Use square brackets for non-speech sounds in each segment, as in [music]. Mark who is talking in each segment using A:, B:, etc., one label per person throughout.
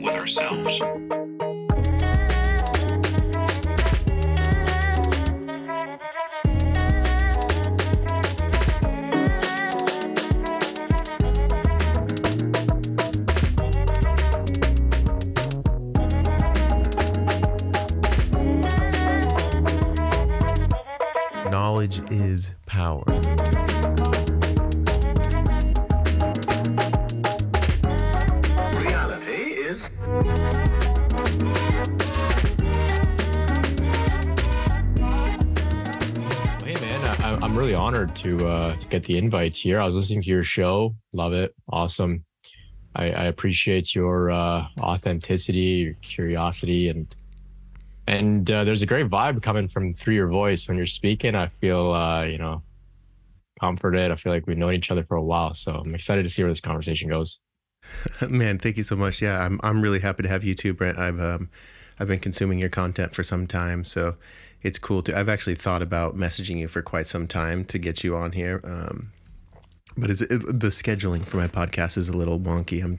A: with ourselves.
B: To uh, to get the invites here. I was listening to your show, love it, awesome. I, I appreciate your uh, authenticity, your curiosity, and and uh, there's a great vibe coming from through your voice when you're speaking. I feel uh, you know comforted. I feel like we've known each other for a while, so I'm excited to see where this conversation goes. [laughs]
C: Man, thank you so much. Yeah, I'm I'm really happy to have you too, Brent. I've um I've been consuming your content for some time, so it's cool to. I've actually thought about messaging you for quite some time to get you on here. Um, but it's it, the scheduling for my podcast is a little wonky. I'm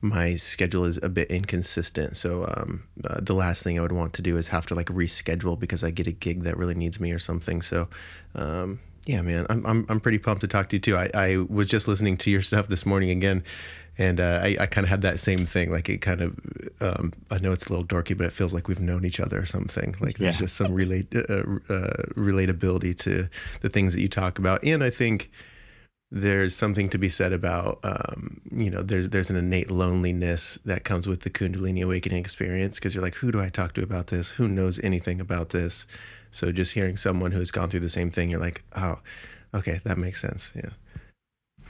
C: my schedule is a bit inconsistent, so um, uh, the last thing I would want to do is have to like reschedule because I get a gig that really needs me or something. So, um, yeah, man, I'm I'm I'm pretty pumped to talk to you too. I I was just listening to your [laughs] stuff this morning again, and uh, I I kind of had that same thing. Like it kind of um, I know it's a little dorky, but it feels like we've known each other or something. Like there's
B: Yeah.
C: just some relate uh, uh, relatability to the things that you talk about, and I think there's something to be said about um, you know there's there's an innate loneliness that comes with the kundalini awakening experience because you're like who do i talk to about this who knows anything about this so just hearing someone who's gone through the same thing you're like oh okay that makes sense yeah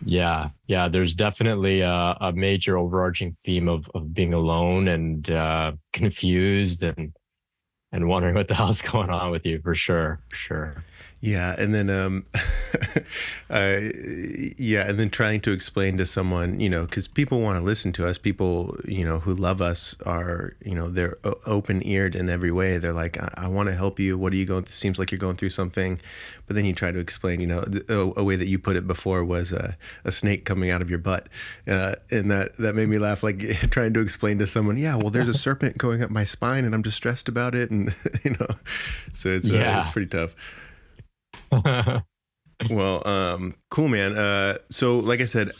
B: Yeah, yeah. There's definitely a, a major overarching theme of of being alone and uh, confused and and wondering what the [laughs] hell's going on with you for sure, for sure.
C: Yeah, and then um, [laughs] uh, yeah, and then trying to explain to someone, you know, because people want to listen to us. People, you know, who love us are, you know, they're open eared in every way. They're like, I, I want to help you. What are you going? through? Seems like you're going through something, but then you try to explain. You know, a, a way that you put it before was a, a snake coming out of your butt, uh, and that that made me laugh. Like [laughs] trying to explain to someone, yeah, well, there's a [laughs] serpent going up my spine, and I'm distressed about it, and you know, so it's uh,
B: Yeah.
C: it's pretty tough. [laughs] Well, um, cool, man. Uh, so, like I said,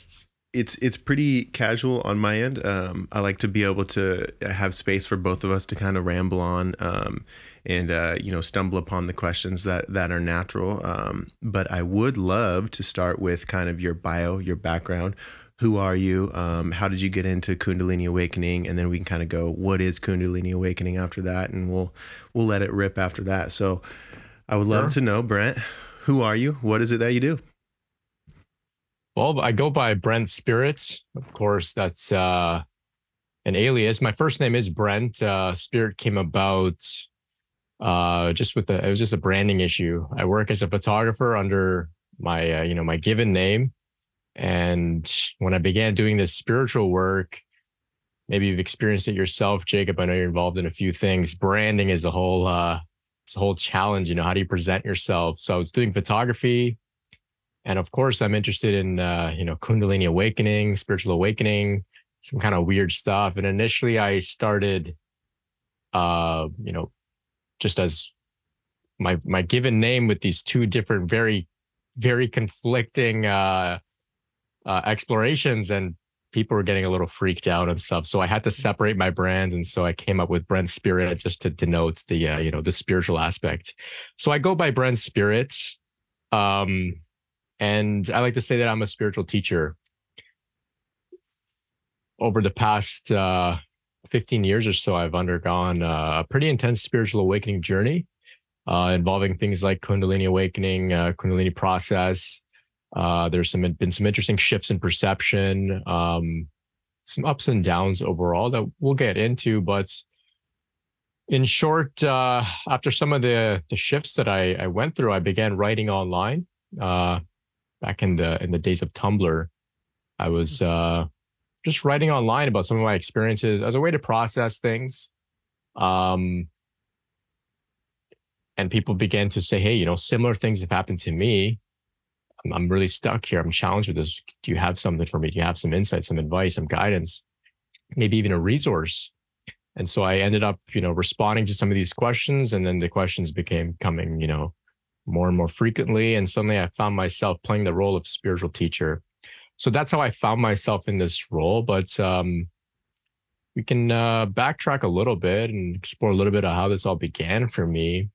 C: it's it's pretty casual on my end. Um, I like to be able to have space for both of us to kind of ramble on, um, and uh, you know, stumble upon the questions that that are natural. Um, but I would love to start with kind of your bio, your background. Who are you? Um, how did you get into Kundalini Awakening? And then we can kind of go, what is Kundalini Awakening after that, and we'll we'll let it rip after that. So, I would love
B: Sure.
C: to know, Brent. Who are you? What is it that you do?
B: well, I go by Brent Spirits. Of course, that's uh, an alias. My first name is Brent. Uh, Spirit came about uh, just with a, it was just a branding issue. I work as a photographer under my, uh, you know, my given name. And when I began doing this spiritual work, maybe you've experienced it yourself, Jacob. I know you're involved in a few things. Branding is a whole, uh, whole challenge. You know, how do you present yourself? So I was doing photography, and of course, I'm interested in, uh, you know, Kundalini awakening, spiritual awakening, some kind of weird stuff. And initially, I started, uh, you know, just as my my given name with these two different, very, very conflicting uh, uh, explorations, and people were getting a little freaked out and stuff. So I had to separate my brands, and so I came up with Brent Spirit just to denote the, uh, you know, the spiritual aspect. So I go by Brent Spirit. Um, and I like to say that I'm a spiritual teacher. Over the past uh, 15 years or so, I've undergone uh, a pretty intense spiritual awakening journey uh, involving things like Kundalini awakening, uh, Kundalini process. Uh, there's some been some interesting shifts in perception, um, some ups and downs overall that we'll get into. But in short, uh, after some of the the shifts that I, I went through, I began writing online. Uh, back in the in the days of Tumblr, I was uh, just writing online about some of my experiences as a way to process things. Um, and people began to say, "Hey, you know, similar things have happened to me. I'm, really stuck here. I'm challenged with this. Do you have something for me? Do you have some insight, some advice, some guidance?" maybe even a resource. And so I ended up, you know, responding to some of these questions, and then the questions became coming, you know, more and more frequently. And suddenly I found myself playing the role of spiritual teacher. So that's how I found myself in this role. But um, we can uh, backtrack a little bit and explore a little bit of how this all began for me.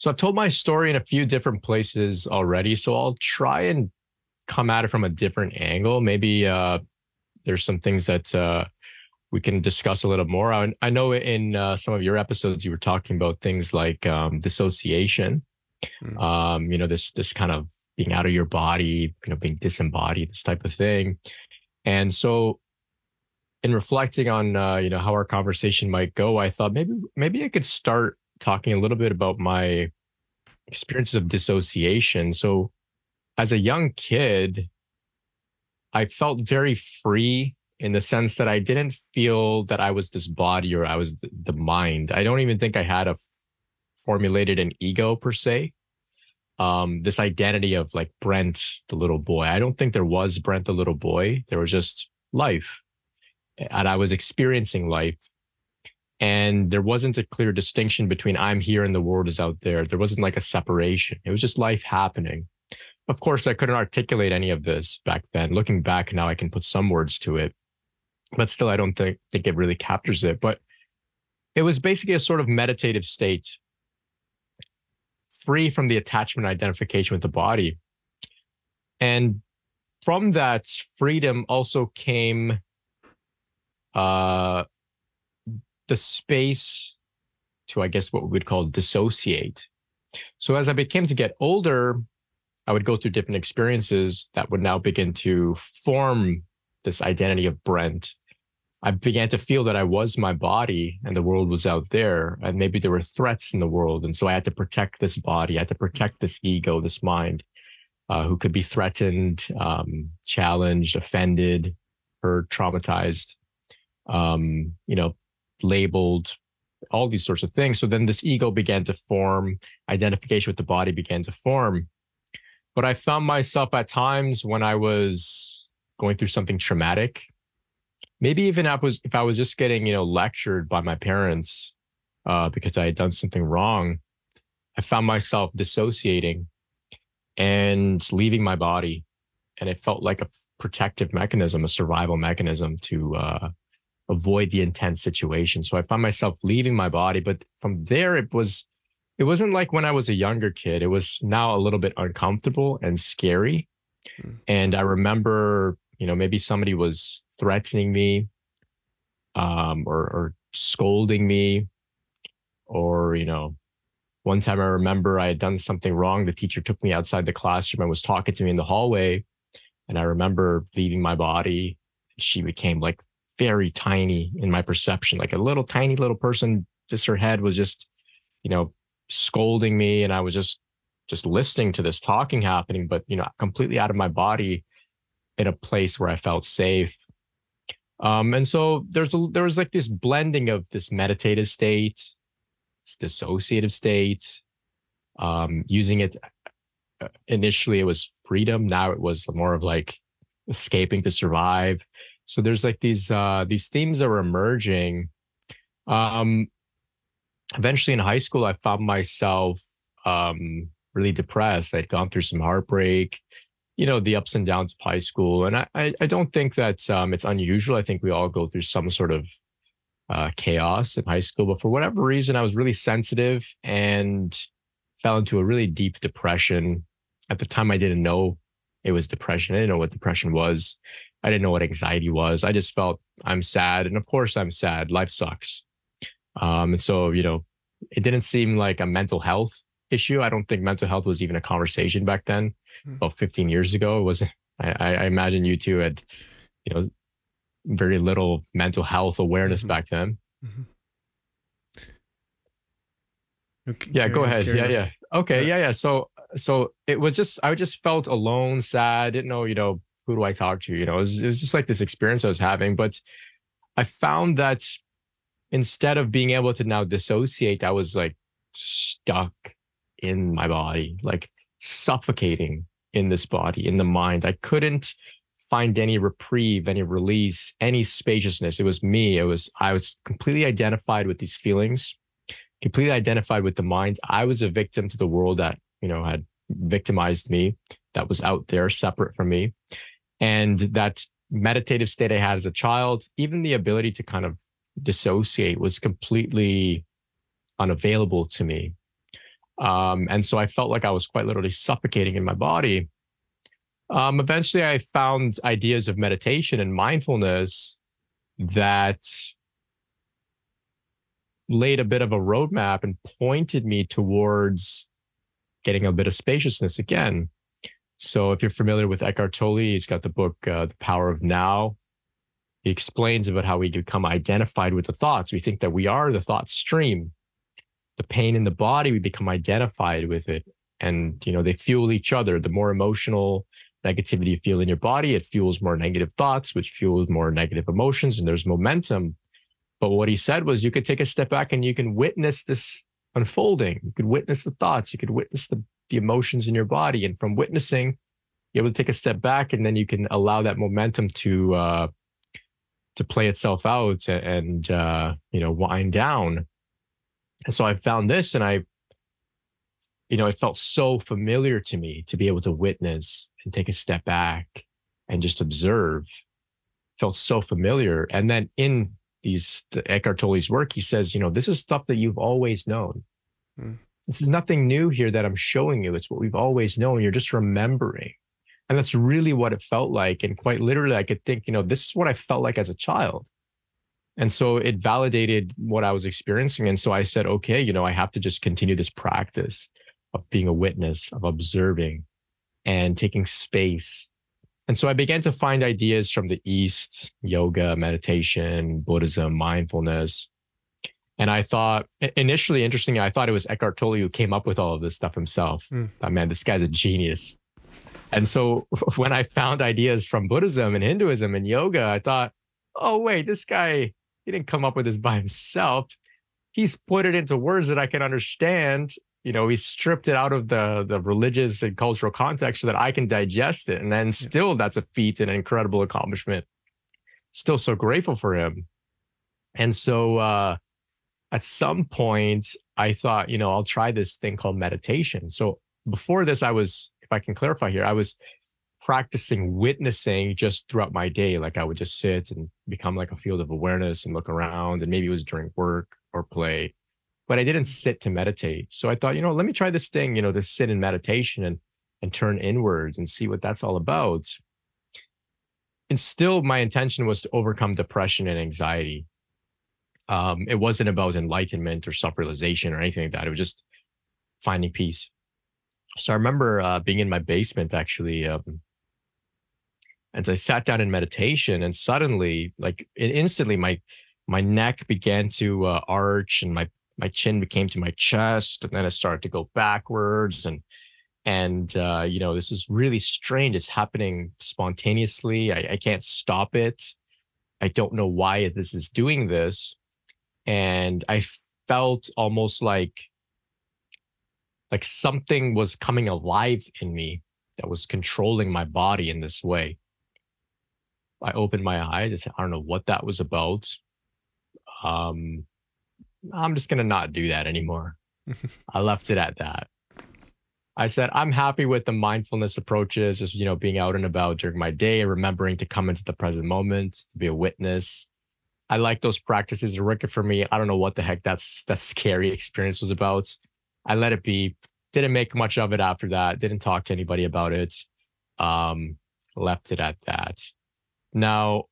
B: So I've told my story in a few different places already. So I'll try and come at it from a different angle. Maybe uh, there's some things that uh, we can discuss a little more. I, I know in uh, some of your episodes you were talking about things like um, dissociation. Mm. Um, you know, this this kind of being out of your body, you know, being disembodied, this type of thing. And so in reflecting on uh, you know how our conversation might go, I thought maybe maybe I could start talking a little bit about my experiences of dissociation. So, as a young kid, I felt very free in the sense that I didn't feel that I was this body or I was the mind. I don't even think I had a formulated an ego per se. Um, this identity of like Brent, the little boy. I don't think there was Brent, the little boy. There was just life and I was experiencing life. And there wasn't a clear distinction between I'm here and the world is out there. There wasn't like a separation. It was just life happening. Of course, I couldn't articulate any of this back then. Looking back now, I can put some words to it, but still, I don't think, think it really captures it. But it was basically a sort of meditative state, free from the attachment identification with the body. And from that freedom also came uh, the space to, I guess, what we would call dissociate. So as I became to get older, I would go through different experiences that would now begin to form this identity of Brent. I began to feel that I was my body and the world was out there, and maybe there were threats in the world. And so I had to protect this body, I had to protect this ego, this mind, uh, who could be threatened, um, challenged, offended, hurt, traumatized um, you know, labeled, all these sorts of things. So then this ego began to form, identification with the body began to form. But I found myself at times when I was going through something traumatic, maybe even if I was if I was just getting, you know, lectured by my parents uh, because I had done something wrong, I found myself dissociating and leaving my body. And it felt like a protective mechanism, a survival mechanism to uh, avoid the intense situation. So I found myself leaving my body. But from there, it was, it wasn't like when I was a younger kid. It was now a little bit uncomfortable and scary. Mm. And I remember, you know, maybe somebody was threatening me um, or, or scolding me. Or, you know, one time I remember I had done something wrong. The teacher took me outside the classroom and was talking to me in the hallway. And I remember leaving my body. She became like very tiny in my perception, like a little tiny little person. Just her head was just, you know, scolding me, and I was just just listening to this talking happening, but you know, completely out of my body, in a place where I felt safe. Um, and so there's a, there was like this blending of this meditative state, this dissociative state, um, using it. Uh, initially, it was freedom. Now it was more of like escaping to survive. So there's like these uh, these themes that were emerging. Um, eventually in high school, I found myself um, really depressed. I'd gone through some heartbreak, you know, the ups and downs of high school, and I I, I don't think that um, it's unusual. I think we all go through some sort of uh, chaos in high school, but for whatever reason, I was really sensitive and fell into a really deep depression. At the time, I didn't know it was depression. I didn't know what depression was. I didn't know what anxiety was. I just felt I'm sad. And of course, I'm sad. Life sucks. Um, and so, you know, it didn't seem like a mental health issue. I don't think mental health was even a conversation back then, mm-hmm. about 15 years ago. It was, [laughs] I, I imagine you two had, you know, very little mental health awareness mm-hmm. back then. Mm-hmm. Okay, yeah, go ahead. Yeah, yeah. Okay, yeah. yeah, yeah. So, so it was just, I just felt alone, sad, didn't know, you know, who do I talk to? You know, it was, it was just like this experience I was having. But I found that instead of being able to now dissociate, I was like stuck in my body, like suffocating in this body, in the mind. I couldn't find any reprieve, any release, any spaciousness. It was me. It was I was completely identified with these feelings, completely identified with the mind. I was a victim to the world that, you know, had victimized me, that was out there separate from me. And that meditative state I had as a child, even the ability to kind of dissociate was completely unavailable to me. Um, and so I felt like I was quite literally suffocating in my body. Um, eventually, I found ideas of meditation and mindfulness that laid a bit of a roadmap and pointed me towards getting a bit of spaciousness again. So, if you're familiar with Eckhart Tolle, he's got the book uh, "The Power of Now." He explains about how we become identified with the thoughts. We think that we are the thought stream. The pain in the body, we become identified with it, and you know they fuel each other. The more emotional negativity you feel in your body, it fuels more negative thoughts, which fuels more negative emotions, and there's momentum. But what he said was you could take a step back and you can witness this unfolding. You could witness the thoughts, you could witness the, the emotions in your body. And from witnessing, you're able to take a step back and then you can allow that momentum to uh to play itself out and uh you know wind down. And so I found this and I you know, it felt so familiar to me to be able to witness and take a step back and just observe. Felt so familiar. And then in these the Eckhart Tolle's work, he says, you know, this is stuff that you've always known. Mm. This is nothing new here that I'm showing you. It's what we've always known. You're just remembering. And that's really what it felt like. And quite literally, I could think, you know, this is what I felt like as a child. And so it validated what I was experiencing. And so I said, okay, you know, I have to just continue this practice of being a witness, of observing and taking space. And so I began to find ideas from the East yoga, meditation, Buddhism, mindfulness. And I thought, initially, interesting, I thought it was Eckhart Tolle who came up with all of this stuff himself. Mm. I man, this guy's a genius. And so [laughs] when I found ideas from Buddhism and Hinduism and yoga, I thought, oh, wait, this guy, he didn't come up with this by himself. He's put it into words that I can understand you know, he stripped it out of the the religious and cultural context so that I can digest it. And then still that's a feat and an incredible accomplishment. Still so grateful for him. And so uh at some point I thought, you know, I'll try this thing called meditation. So before this, I was, if I can clarify here, I was practicing witnessing just throughout my day. Like I would just sit and become like a field of awareness and look around. And maybe it was during work or play but I didn't sit to meditate. So I thought, you know, let me try this thing, you know, to sit in meditation and and turn inwards and see what that's all about. And still my intention was to overcome depression and anxiety. Um, it wasn't about enlightenment or self-realization or anything like that. It was just finding peace. So I remember uh, being in my basement actually, um, and I sat down in meditation, and suddenly, like instantly, my my neck began to uh, arch, and my my chin became to my chest and then it started to go backwards and and uh, you know this is really strange it's happening spontaneously I, I can't stop it i don't know why this is doing this and i felt almost like like something was coming alive in me that was controlling my body in this way i opened my eyes i said i don't know what that was about um I'm just going to not do that anymore. [laughs] I left it at that. I said, I'm happy with the mindfulness approaches, just, you know, being out and about during my day, remembering to come into the present moment, to be a witness. I like those practices. They're working for me. I don't know what the heck that's that scary experience was about. I let it be. Didn't make much of it after that. Didn't talk to anybody about it. Um, left it at that. Now,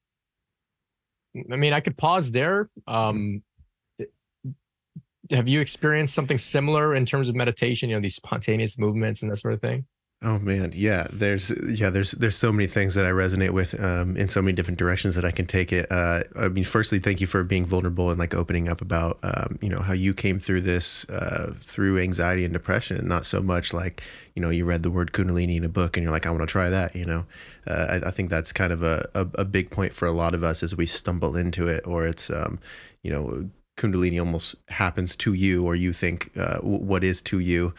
B: I mean, I could pause there. Um, have you experienced something similar in terms of meditation? You know, these spontaneous movements and that sort of thing.
C: Oh man, yeah. There's yeah, there's there's so many things that I resonate with um, in so many different directions that I can take it. Uh, I mean, firstly, thank you for being vulnerable and like opening up about um, you know how you came through this uh, through anxiety and depression, not so much like you know you read the word Kundalini in a book and you're like I want to try that. You know, uh, I, I, think that's kind of a, a, a big point for a lot of us as we stumble into it, or it's um, you know Kundalini almost happens to you, or you think uh, what is to you.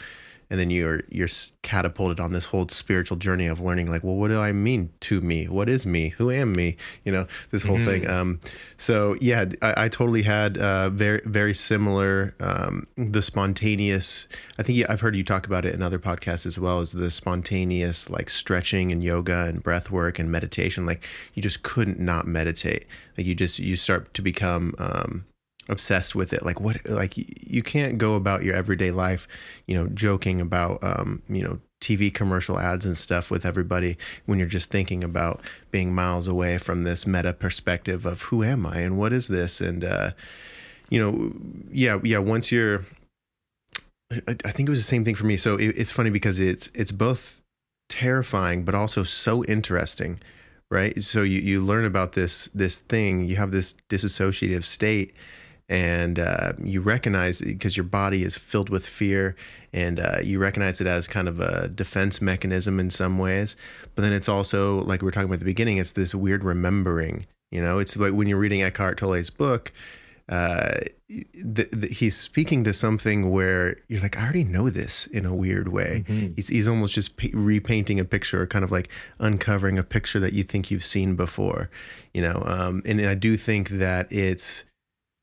C: And then you're you're catapulted on this whole spiritual journey of learning like well what do i mean to me? What is me? Who am me? You know this whole mm-hmm. thing um so yeah i, I totally had uh very very similar um the spontaneous i think i've heard you talk about it in other podcasts as well as the spontaneous like stretching and yoga and breath work and meditation. Like you just couldn't not meditate. Like you just you start to become um obsessed with it. Like what like you can't go about your everyday life you know joking about um you know TV commercial ads and stuff with everybody when you're just thinking about being miles away from this meta perspective of who am I and what is this? And uh you know yeah yeah once you're I think it was the same thing for me. So it, it's funny because it's it's both terrifying but also so interesting right? So you you learn about this this thing you have this disassociative state and uh, you recognize it because your body is filled with fear and uh, you recognize it as kind of a defense mechanism in some ways but then it's also like we were talking about at the beginning it's this weird remembering you know it's like when you're reading eckhart tolle's book uh, the, the, he's speaking to something where you're like, I already know this in a weird way. Mm-hmm. He's, he's almost just repainting a picture, or kind of like uncovering a picture that you think you've seen before, you know. Um, and, and I do think that it's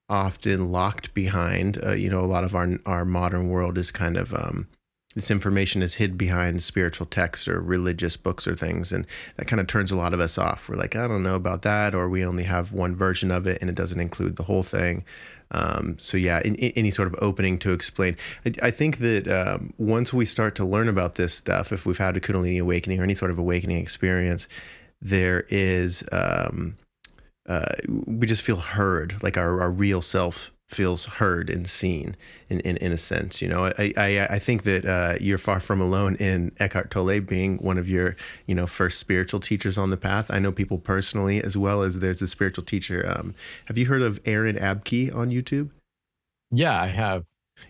C: often locked behind. Uh, you know, a lot of our our modern world is kind of um, this information is hid behind spiritual texts or religious books or things, and that kind of turns a lot of us off. We're like, I don't know about that, or we only have one version of it, and it doesn't include the whole thing. Um, so yeah, in, in any sort of opening to explain, I, I think that um, once we start to learn about this stuff, if we've had a Kundalini awakening or any sort of awakening experience, there is um, uh, we just feel heard, like our, our real self feels heard and seen in, in, in a sense. You know, I, I, I think that uh, you're far from alone in Eckhart Tolle being one of your, you know, first spiritual teachers on the path. I know people personally as well as there's a spiritual teacher. Um, have you heard of Aaron Abke on YouTube?
B: Yeah, I have.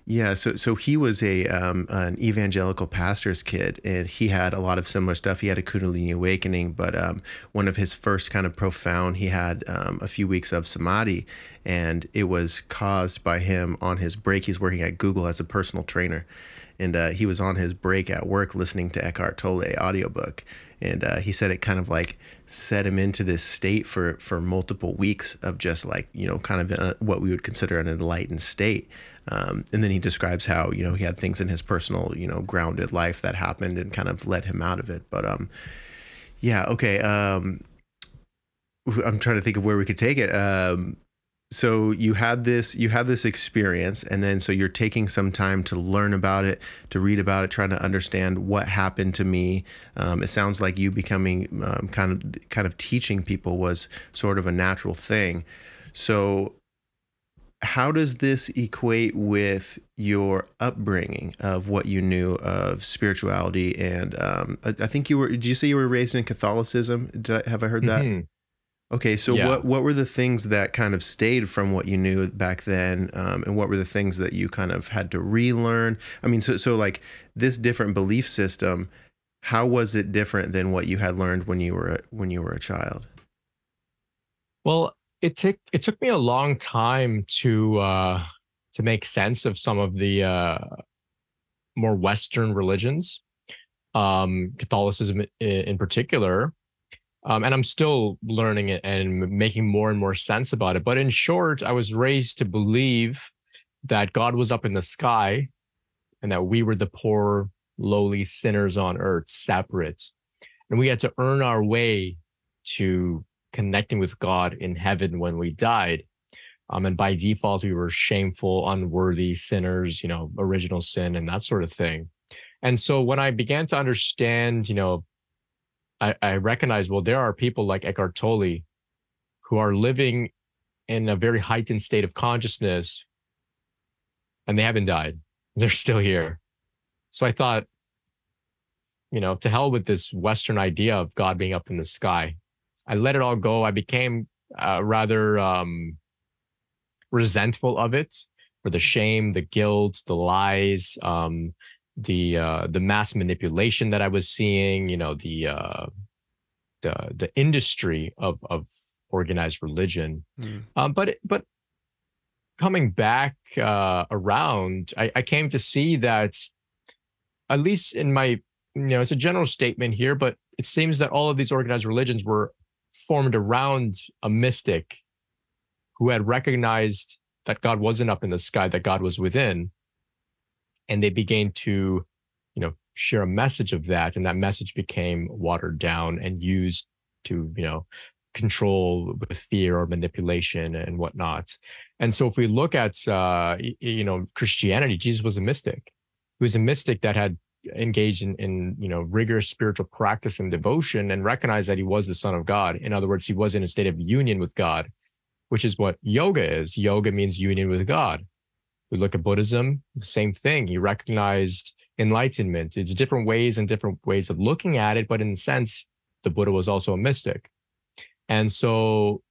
C: Yeah, so so he was a um, an evangelical pastor's kid, and he had a lot of similar stuff. He had a Kundalini awakening, but um, one of his first kind of profound, he had um, a few weeks of samadhi, and it was caused by him on his break. He's working at Google as a personal trainer, and uh, he was on his break at work listening to Eckhart Tolle audiobook, and uh, he said it kind of like set him into this state for for multiple weeks of just like you know kind of a, what we would consider an enlightened state um, and then he describes how you know he had things in his personal you know grounded life that happened and kind of led him out of it. But um, yeah, okay. Um, I'm trying to think of where we could take it. Um, so you had this you had this experience and then so you're taking some time to learn about it to read about it trying to understand what happened to me um, it sounds like you becoming um, kind of kind of teaching people was sort of a natural thing so how does this equate with your upbringing of what you knew of spirituality and um, I, I, think you were did you say you were raised in catholicism did i have i heard that mm-hmm. okay so yeah. what what were the things that kind of stayed from what you knew back then um, and what were the things that you kind of had to relearn i mean so so like this different belief system how was it different than what you had learned when you were a, when you were a child
B: well it took it took me a long time to uh, to make sense of some of the uh, more Western religions, um, Catholicism in, in particular. Um, and I'm still learning it and making more and more sense about it. But in short, I was raised to believe that God was up in the sky and that we were the poor, lowly sinners on earth, separate. And we had to earn our way to connecting with God in heaven when we died. Um, and by default, we were shameful, unworthy sinners, you know, original sin and that sort of thing. And so when I began to understand, you know, I, I recognized, well, there are people like Eckhart Tolle who are living in a very heightened state of consciousness and they haven't died. [laughs] They're still here. So I thought, you know, to hell with this Western idea of God being up in the sky. I let it all go. I became uh, rather um, resentful of it for the shame, the guilt, the lies, um, the uh, the mass manipulation that I was seeing. You know, the uh, the the industry of of organized religion. Mm. Um, but but coming back uh, around, I, I came to see that at least in my, you know, it's a general statement here, but it seems that all of these organized religions were formed around a mystic who had recognized that God wasn't up in the sky, that God was within. And they began to, you know, share a message of that. And that message became watered down and used to, you know, control with fear or manipulation and whatnot. And so if we look at, uh, you know, Christianity, Jesus was a mystic. He was a mystic that had engaged in, in, you know, rigorous spiritual practice and devotion and recognized that he was the son of God. In other words, he was in a state of union with God which is what yoga is. Yoga means union with God. We look at Buddhism, the same thing. He recognized enlightenment. It's different ways and different ways of looking at it, but in a sense, the Buddha was also a mystic. And so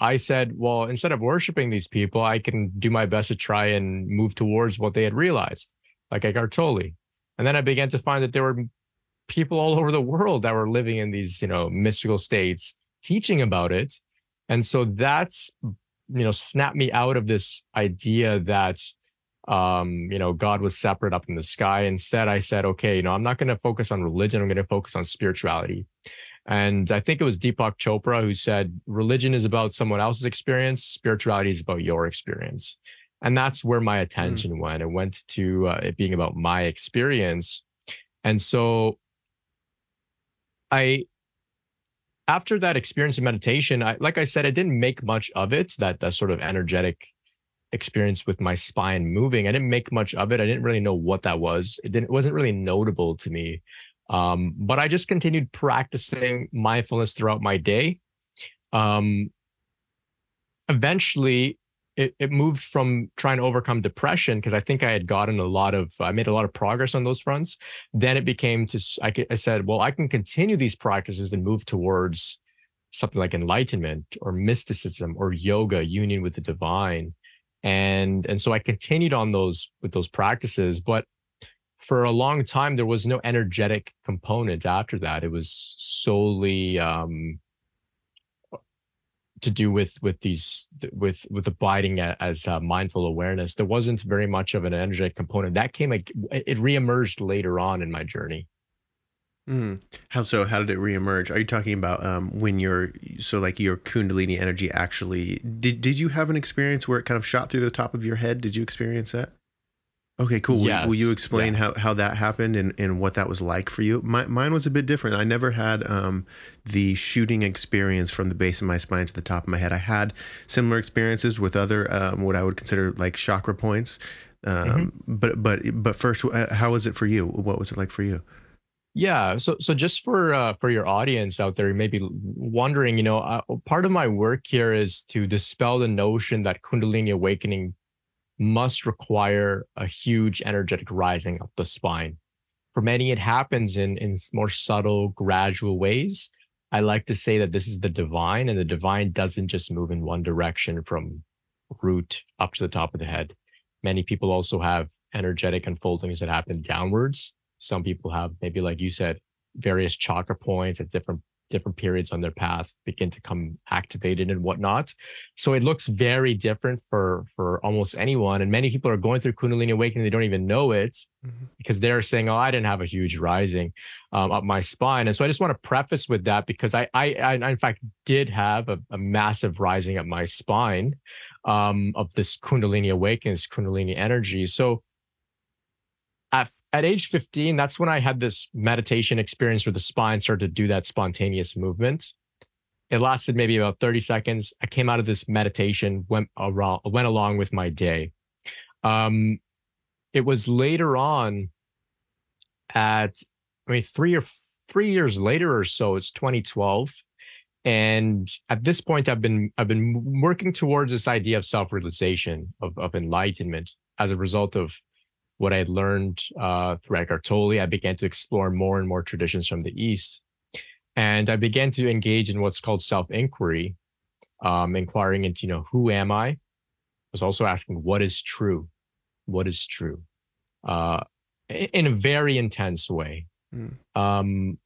B: I said, well, instead of worshiping these people, I can do my best to try and move towards what they had realized, like Eckhart Tolle. And then I began to find that there were people all over the world that were living in these, you know, mystical states, teaching about it and so that's, you know, snapped me out of this idea that, um, you know, God was separate up in the sky. Instead, I said, okay, you know, I'm not going to focus on religion. I'm going to focus on spirituality. And I think it was Deepak Chopra who said, religion is about someone else's experience, spirituality is about your experience. And that's where my hmm. attention mm. went. It went to uh, it being about my experience. And so I after that experience of meditation, I, like I said, I didn't make much of it. That that sort of energetic experience with my spine moving, I didn't make much of it. I didn't really know what that was. It didn't. It wasn't really notable to me. Um, but I just continued practicing mindfulness throughout my day. Um, eventually, it, it moved from trying to overcome depression because I think I had gotten a lot of, I made a lot of progress on those fronts. Then it became to, I, I said, well, I can continue these practices and move towards something like enlightenment or mysticism or yoga, union with the divine. And, and so I continued on those with those practices, but for a long time, there was no energetic component after that. It was solely, um, to do with with these with with abiding as uh, mindful awareness there wasn't very much of an energetic component. That came it reemerged later on in my journey.
C: Mm. how so? How did it reemerge? Are you talking about um, when you're so like your kundalini energy actually did did you have an experience where it kind of shot through the top of your head? Did you experience that Okay, cool. Yes. Will, will, you explain yeah. how, how that happened and, and what that was like for you? My, mine was a bit different. I never had um, the shooting experience from the base of my spine to the top of my head. I had similar experiences with other um, what I would consider like chakra points. Um, mm-hmm. But but but first, uh, how was it for you? What was it like for you?
B: Yeah, so so just for uh, for your audience out there, you may be wondering, you know, uh, part of my work here is to dispel the notion that Kundalini awakening must require a huge energetic rising up the spine. For many, it happens in, in more subtle, gradual ways. I like to say that this is the divine, and the divine doesn't just move in one direction from root up to the top of the head. Many people also have energetic unfoldings that happen downwards. Some people have, maybe like you said, various chakra points at different different periods on their path begin to come activated and whatnot. So it looks very different for for almost anyone. And many people are going through Kundalini awakening, they don't even know it mm-hmm. because they're saying, "Oh, I didn't have a huge rising um, up my spine." And so I just want to preface with that because I I, I in fact did have a, a massive rising up my spine um, of this Kundalini awakening, this Kundalini energy. So at, age 15, that's when I had this meditation experience where the spine started to do that spontaneous movement. It lasted maybe about 30 seconds. I came out of this meditation, went around, went along with my day. Um, it was later on at, I mean, three or three years later or so, it's 2012. And at this point, I've been I've been working towards this idea of self-realization, of, of enlightenment as a result of what I learned uh, through Eckhart Tolle, I began to explore more and more traditions from the East. And I began to engage in what's called self inquiry, um, inquiring into, you know, who am I? I was also asking, what is true? What is true? Uh, in a very intense way. Mm. Um,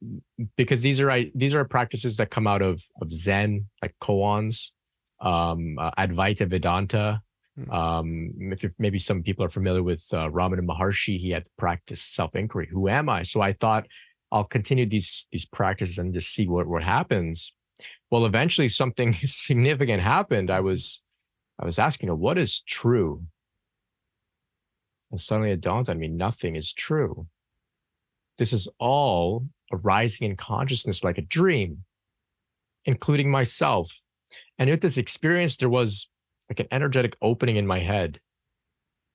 B: because these are these are practices that come out of of Zen, like koans, um, uh, Advaita Vedanta. Um, if maybe some people are familiar with uh, Ramana Maharshi, he had to practice self inquiry. Who am I? So I thought I'll continue these these practices and just see what what happens. Well, eventually something [laughs] significant happened. I was I was asking, what is true? And suddenly it dawned on me, nothing is true. This is all arising in consciousness like a dream, including myself. And with this experience, there was like an energetic opening in my head.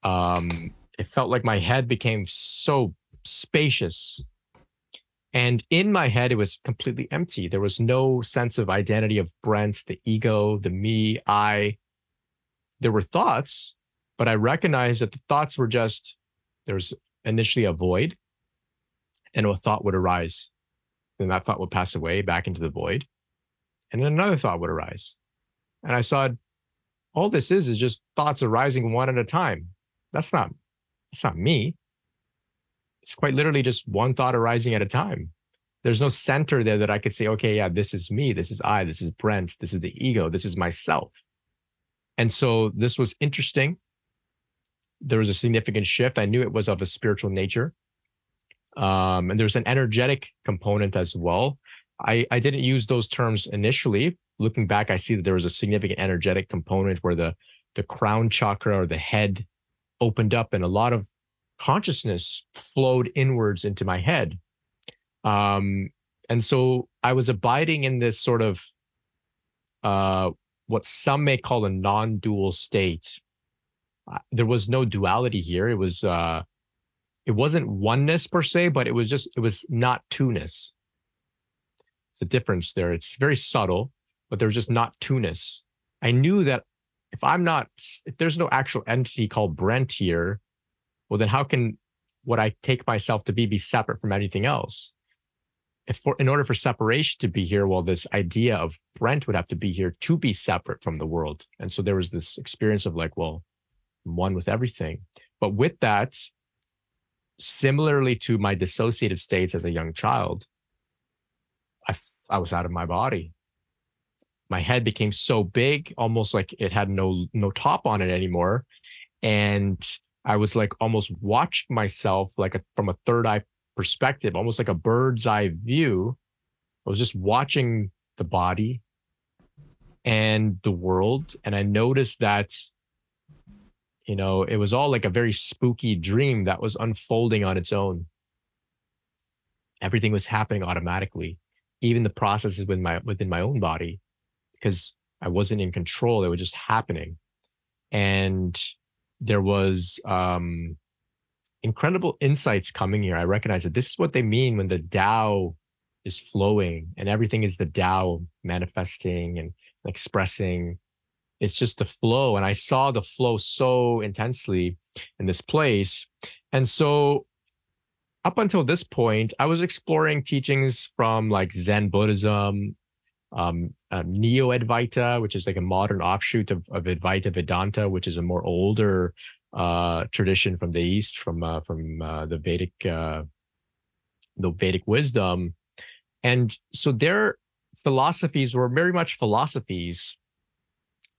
B: Um, it felt like my head became so spacious. And in my head, it was completely empty. There was no sense of identity of Brent, the ego, the me, I. There were thoughts, but I recognized that the thoughts were just there was initially a void, and a thought would arise. Then that thought would pass away back into the void. And then another thought would arise. And I saw all this is is just thoughts arising one at a time. That's not that's not me. It's quite literally just one thought arising at a time. There's no center there that I could say, okay, yeah, this is me, this is I, this is Brent, this is the ego, this is myself. And so this was interesting. There was a significant shift. I knew it was of a spiritual nature. Um, and there's an energetic component as well. I, I didn't use those terms initially. Looking back, I see that there was a significant energetic component where the the crown chakra or the head opened up and a lot of consciousness flowed inwards into my head. Um, and so I was abiding in this sort of uh, what some may call a non-dual state. There was no duality here. It was uh, it wasn't oneness per se, but it was just it was not two-ness. It's a difference there. It's very subtle, but there was just not two-ness. I knew that if I'm not, if there's no actual entity called Brent here, well, then how can what I take myself to be be separate from anything else? If for, in order for separation to be here, well, this idea of Brent would have to be here to be separate from the world. And so there was this experience of like, well, I'm one with everything. But with that, similarly to my dissociative states as a young child, I, I was out of my body. My head became so big, almost like it had no no top on it anymore, and I was like almost watching myself like a, from a third eye perspective, almost like a bird's eye view. I was just watching the body and the world, and I noticed that you know, it was all like a very spooky dream that was unfolding on its own. Everything was happening automatically, even the processes within my within my own body, because I wasn't in control. They were just happening, and there was um, incredible insights coming here. I recognize that this is what they mean when the Tao is flowing and everything is the Tao manifesting and expressing it's just the flow and i saw the flow so intensely in this place and so up until this point i was exploring teachings from like zen buddhism um, neo advaita which is like a modern offshoot of, of advaita vedanta which is a more older uh, tradition from the east from uh, from uh, the vedic uh, the vedic wisdom and so their philosophies were very much philosophies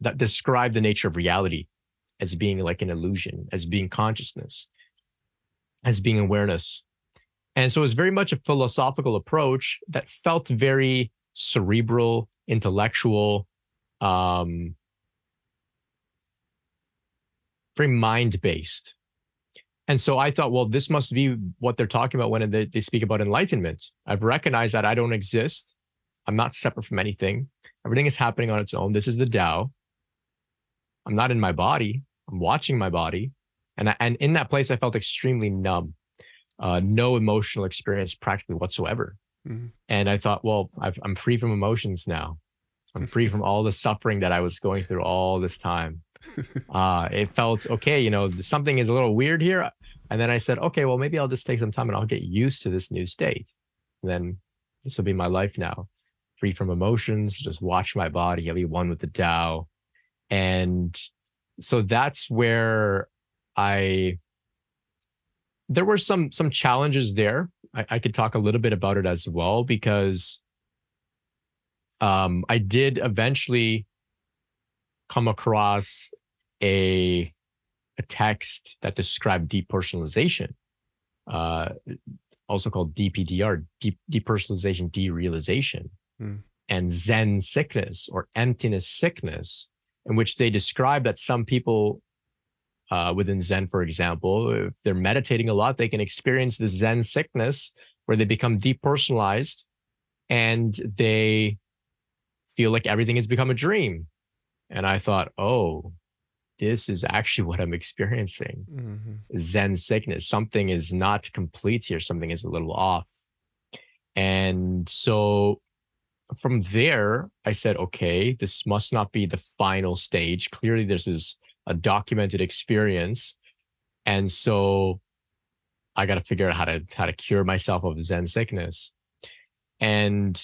B: that describe the nature of reality as being like an illusion, as being consciousness, as being awareness. And so it's very much a philosophical approach that felt very cerebral, intellectual, um, very mind based. And so I thought, well, this must be what they're talking about when they, they speak about enlightenment. I've recognized that I don't exist. I'm not separate from anything. Everything is happening on its own. This is the Tao. I'm not in my body. I'm watching my body. And, I, and in that place, I felt extremely numb, uh, no emotional experience practically whatsoever. Mm-hmm. And I thought, well, i am free from emotions now. I'm [laughs] free from all the suffering that I was going through all this time. Uh, it felt okay, you know, something is a little weird here. And then I said, okay, well, maybe I'll just take some time and I'll get used to this new state. And then this will be my life now, free from emotions, just watch my body, I'll be one with the Tao and so that's where i there were some some challenges there I, I could talk a little bit about it as well because um i did eventually come across a a text that described depersonalization, uh, also called DPDR, deep, depersonalization derealization, mm. and Zen sickness or emptiness sickness, in which they describe that some people uh, within Zen, for example, if they're meditating a lot, they can experience the Zen sickness where they become depersonalized and they feel like everything has become a dream. And I thought, oh, this is actually [laughs] what I'm experiencing. Mm-hmm. Zen sickness. Something is not complete here. Something is a little off. And so from there, I said, okay, this must not be the final stage. Clearly, this is a documented experience. And so I got to figure out how to how to cure myself of Zen sickness. And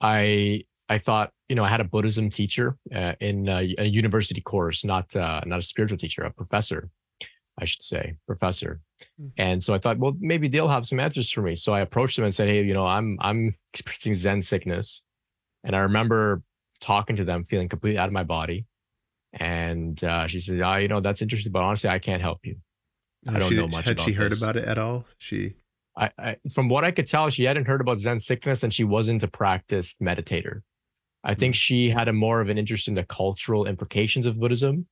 B: I I thought, you know, I had a Buddhism teacher uh, in a, a, university course, not uh, not a spiritual teacher, a professor, I should say, professor. Mm-hmm. And so I thought, well, maybe they'll have some answers for me. So I approached them and said, hey, you know, I'm I'm [laughs] experiencing Zen sickness, and I remember talking to them, feeling completely out of my body. And uh, she said, oh, you know, that's interesting, but honestly, I can't help you.
C: I don't she, know much. Had she heard this. about it at all? She
B: I, I, from what I could tell, she hadn't heard about Zen sickness and she wasn't a practiced meditator. I think mm. she had a more of an interest in the cultural implications of Buddhism,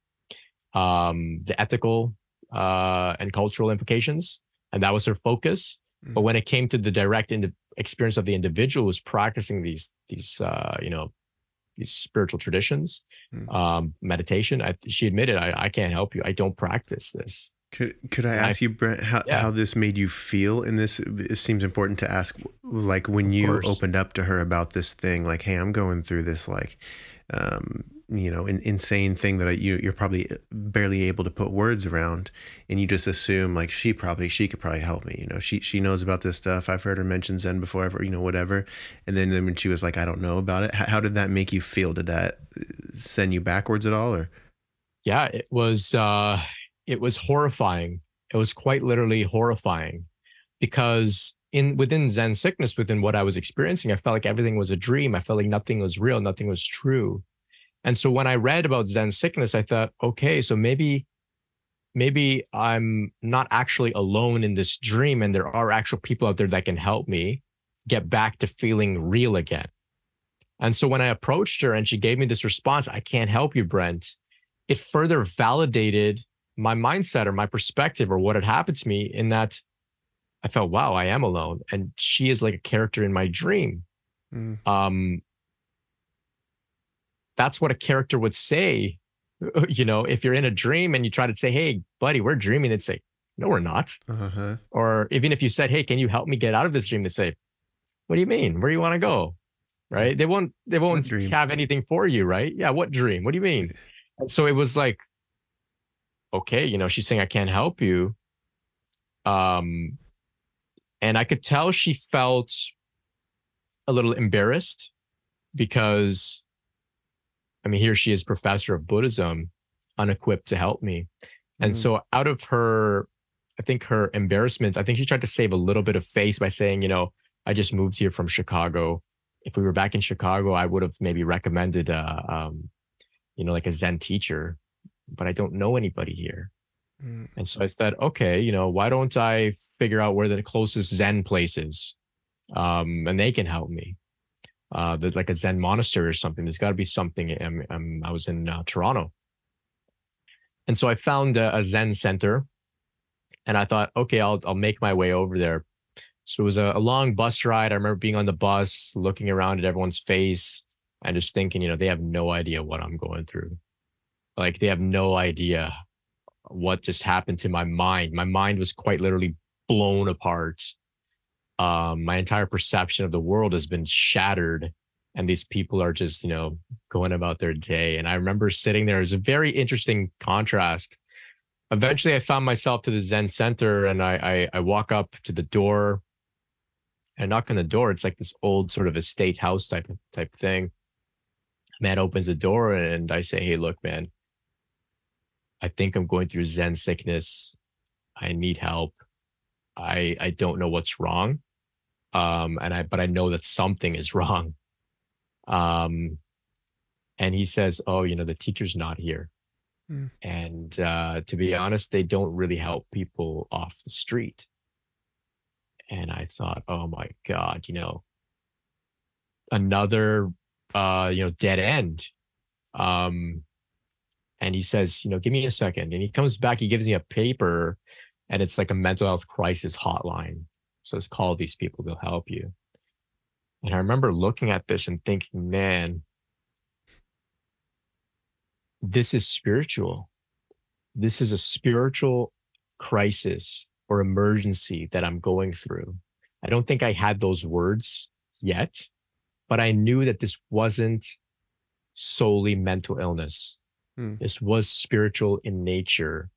B: um, the ethical uh, and cultural implications, and that was her focus. Mm. But when it came to the direct in- experience of the individual who's practicing these these uh, you know spiritual traditions, mm. um, meditation, I, she admitted, I, I can't help you. I don't practice this.
C: Could could I ask I, you, Brent, how, yeah. how this made you feel? In this, it seems important to ask. Like when you opened up to her about this thing, like, "Hey, I'm going through this, like, um, you know, in, insane thing that I, you you're probably barely able to put words around, and you just assume like she probably she could probably help me. You know, she she knows about this stuff. I've heard her mention Zen before, ever, you know, whatever. And then, then when she was like, I don't know about it. How, how did that make you feel? Did that send you backwards at all, or?
B: Yeah, it was. uh it was horrifying. It was quite literally horrifying because in within Zen sickness, within what I was experiencing, I felt like everything was a dream. I felt like nothing was real, nothing was true. And so when I read about Zen sickness, I thought, okay, so maybe maybe I'm not actually alone in this dream and there are actual people out there that can help me get back to feeling real again. And so when I approached her and she gave me this response, I can't help you, Brent, it further validated my mindset or my perspective or what had happened to me in that I felt, wow, I am alone. And she is like a character in my dream. Mm. Um, that's what a character would say. [laughs] You know, if you're in a dream and you try to say, hey, buddy, we're dreaming, they'd say, no, we're not. Uh-huh. Or even if you said, hey, can you help me get out of this dream? They say, what do you mean? Where do you want to go? Right. They won't, they won't have anything for you. Right. Yeah. What dream? What do you mean? And so it was like, okay, you know, she's saying I can't help you. Um, and I could tell she felt a little embarrassed because, I mean, here she is, professor of Buddhism, unequipped to help me. And mm-hmm. so, out of her, I think her embarrassment, I think she tried to save a little bit of face by saying, you know, I just moved here from Chicago. If we were back in Chicago, I would have maybe recommended, uh, um, you know, like a Zen teacher but I don't know anybody here. Mm. And so I said, okay, you know, why don't I figure out where the closest Zen place is? Um, and they can help me. Uh, there's like a Zen monastery or something. There's got to be something. I'm, I'm, i was in uh, Toronto. And so I found a, a, Zen center and I thought, okay, I'll, I'll make my way over there. So it was a, a long bus ride. I remember being on the bus, looking around at everyone's face and just thinking, you know, they have no idea what I'm going through. Like they have no idea what just happened to my mind. My mind was quite literally blown apart. Um, my entire perception of the world has been shattered. And these people are just, you know, going about their day. And I remember sitting there. It was a very interesting contrast. Eventually, I found myself to the Zen Center, and I, I, I walk up to the door. and knock on the door. It's like this old sort of estate house type of type thing. Man opens the door, and I say, "Hey, look, man, I think I'm going through Zen sickness. I need help. I I don't know what's wrong. Um, and I but I know that something is [laughs] wrong. Um, and he says, "Oh, you know, the teacher's not here." Mm. And uh, to be honest, they don't really help people off the street. And I thought, oh my God, you know, another, uh, you know, dead end. Um, and he says, you know, give me a second. And he comes back, he gives me a paper, and it's like a mental health crisis hotline. So it's call these people, they'll help you. And I remember looking at this and thinking, man, this is spiritual. This is a spiritual crisis or emergency that I'm going through. I don't think I had those words yet, but I knew that this wasn't solely mental illness. Hmm. This was spiritual in nature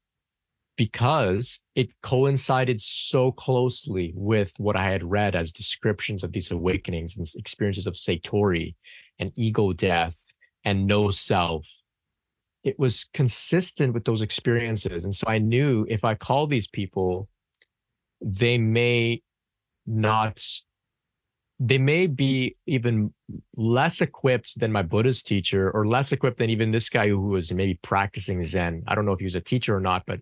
B: because it coincided so closely with what I had read as descriptions of these awakenings and experiences of Satori and ego death and no self. It was consistent with those experiences. And so I knew if I call these people, they may not, they may be even less equipped than my Buddhist teacher or less equipped than even this guy who was maybe practicing Zen. I don't know if he was a teacher or not, but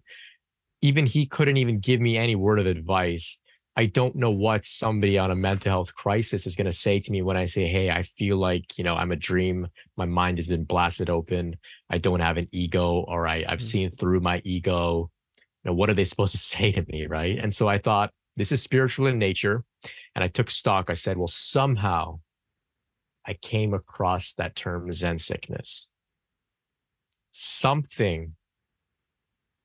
B: even he couldn't even give me any word of advice. I don't know what somebody on a mental health crisis is going to say to me when I say, Hey, I feel like, you know, I'm a dream. My mind has been blasted open. I don't have an ego or I, I've mm-hmm. seen through my ego. You know, what are they [laughs] supposed to say to me? Right. And so I thought this is spiritual in nature. And I took stock. I said, well, somehow I came across that term Zen sickness. Something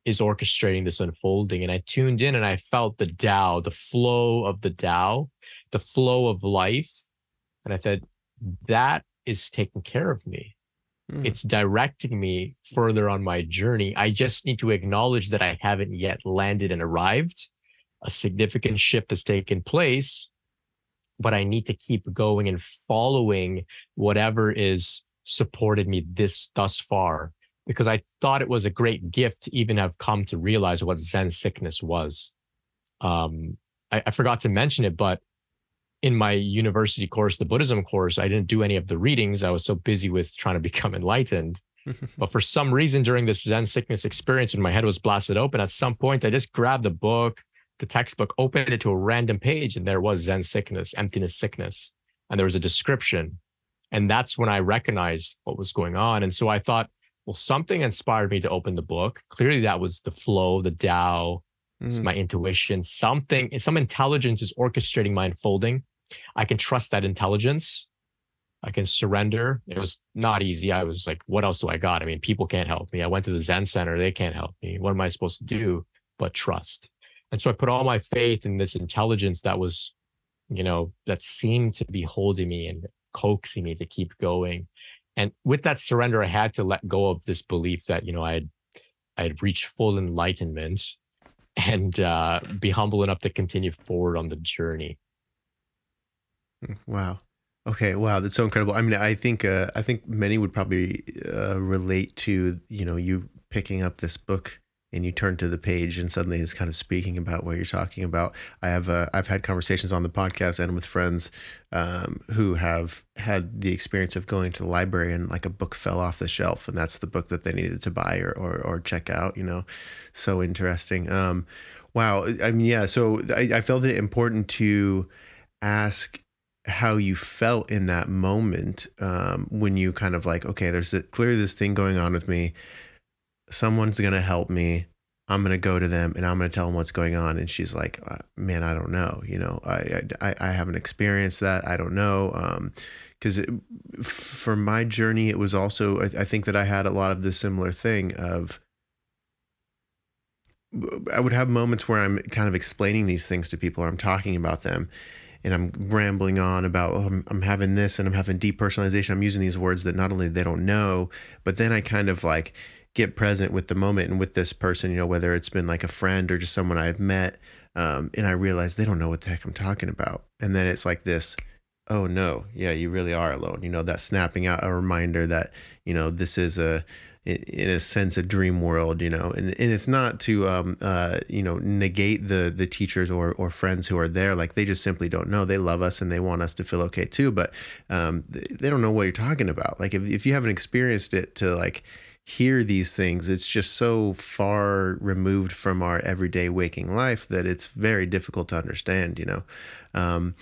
B: is orchestrating this unfolding. And I tuned in and I felt the Tao, the flow of the Tao, the flow of life. And I said, that is taking care of me. Mm. It's directing me further on my journey. I just need to acknowledge that I haven't yet landed and arrived. A significant shift has taken place, but I need to keep going and following whatever is supported me this thus far because I thought it was a great gift to even have come to realize what Zen sickness was. Um, I, I, forgot to mention it, but in my university course, the Buddhism course, I didn't do any of the readings. I was so busy with trying to [laughs] become enlightened. [laughs] but for some reason, during this Zen sickness experience, when my head was blasted open, at some point, I just grabbed the book, the textbook, opened it to a random page, and there was Zen sickness, emptiness sickness. And there was a description. And that's when I recognized what was going on. And so I thought, well, something inspired me to open the book. Clearly, that was the flow, the Tao, mm. my intuition. Something, some intelligence is orchestrating my unfolding. I can trust that intelligence. I can surrender. It was not easy. I was like, what else do I got? I mean, people can't help me. I went to the Zen center. They can't help me. What am I supposed to do but trust? And so I put all my faith in this intelligence that was, you know, that seemed to be holding me and coaxing me to keep going and with that surrender i had to let go of this belief that you know i had i had reached full enlightenment [laughs] and uh, be humble enough to continue forward on the journey.
C: Mm, wow. Okay wow that's so incredible. I mean i think uh, i think many would probably uh, relate to you know you picking up this book and you turn to the page and suddenly it's kind of speaking about what you're talking about. I have uh, I've had conversations on the podcast and with friends um, who have had the experience of going to the library and like a book fell off the shelf and that's the book that they needed to buy or or, or check out. You know, so interesting. Um, wow. I mean, yeah. So I, I felt it important to ask how you felt in that moment um, when you kind of like, okay, there's a, clearly this thing going on with me someone's going to help me. I'm going to go to them and I'm going to tell them what's going on. And she's like, uh, man, I don't know. You know, I, I, I haven't experienced that. I don't know. Um, cause it, for my journey, it was also, I, I think that I had a lot of the similar thing of, I would have moments where I'm kind of explaining these things to people or I'm talking about them and I'm rambling on about oh, I'm, I'm having this and I'm having depersonalization. I'm using these words that not only they don't know, but then I kind of like get present with the moment and with this person, you know, whether it's been like a friend or just someone I've met. Um, and I realize they don't know what the heck I'm talking about. And then it's like this, oh no, yeah, you really are alone. You know, that snapping out a reminder that, you know, this is a, in a sense a dream world you know and, and it's not to um uh you know negate the the teachers or or friends who are there like they just simply don't know they love us and they want us to feel okay too but um they don't know what you're talking about like if, if you haven't experienced it to like hear these things, it's just so far removed from our everyday waking life that it's very difficult to understand, you know. Um,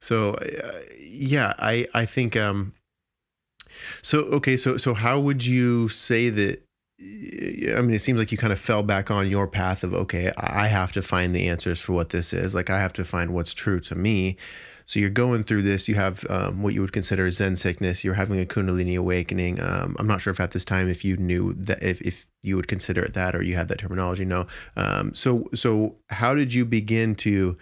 C: so uh, yeah, I I think um, so okay, so so how would you say that I mean, it seems like you kind of fell back on your path of, okay, I have to find the answers for what this is. Like, I have to find what's true to me. So you're going through this. You have um, what you would consider Zen sickness. You're having a Kundalini awakening. Um, I'm not sure if at this time if you knew that if, if you would consider it that or you had that terminology. No. Um, so so how did you begin to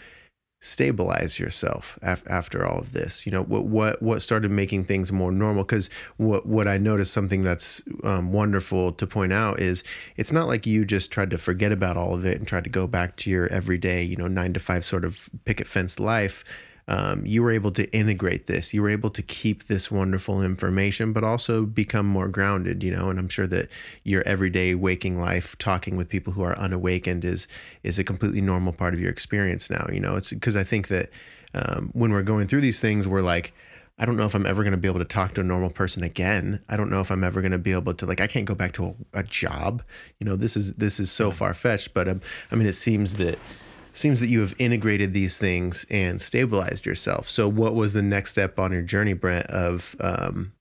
C: stabilize yourself af- after all of this you know what what what started making things more normal because what what i noticed something that's um, wonderful to point out is it's not like you just tried to forget about all of it and tried to go back to your everyday you know nine to five sort of picket fence life um, you were able to integrate this. You were able to keep this wonderful information, but also become more grounded, you know. And I'm sure that your everyday waking life, talking with people who are unawakened, is is a completely normal part of your experience now. You know, it's because I think that um, when we're going through these things, we're like. I don't know if I'm ever going to be able to talk to a normal person again. I don't know if I'm ever going to be able to like I can't go back to a, a job. You know, this is this is so far fetched, but um, I mean it seems that seems that you have integrated these things and stabilized yourself. So, what was the next step on your journey, Brent, of um,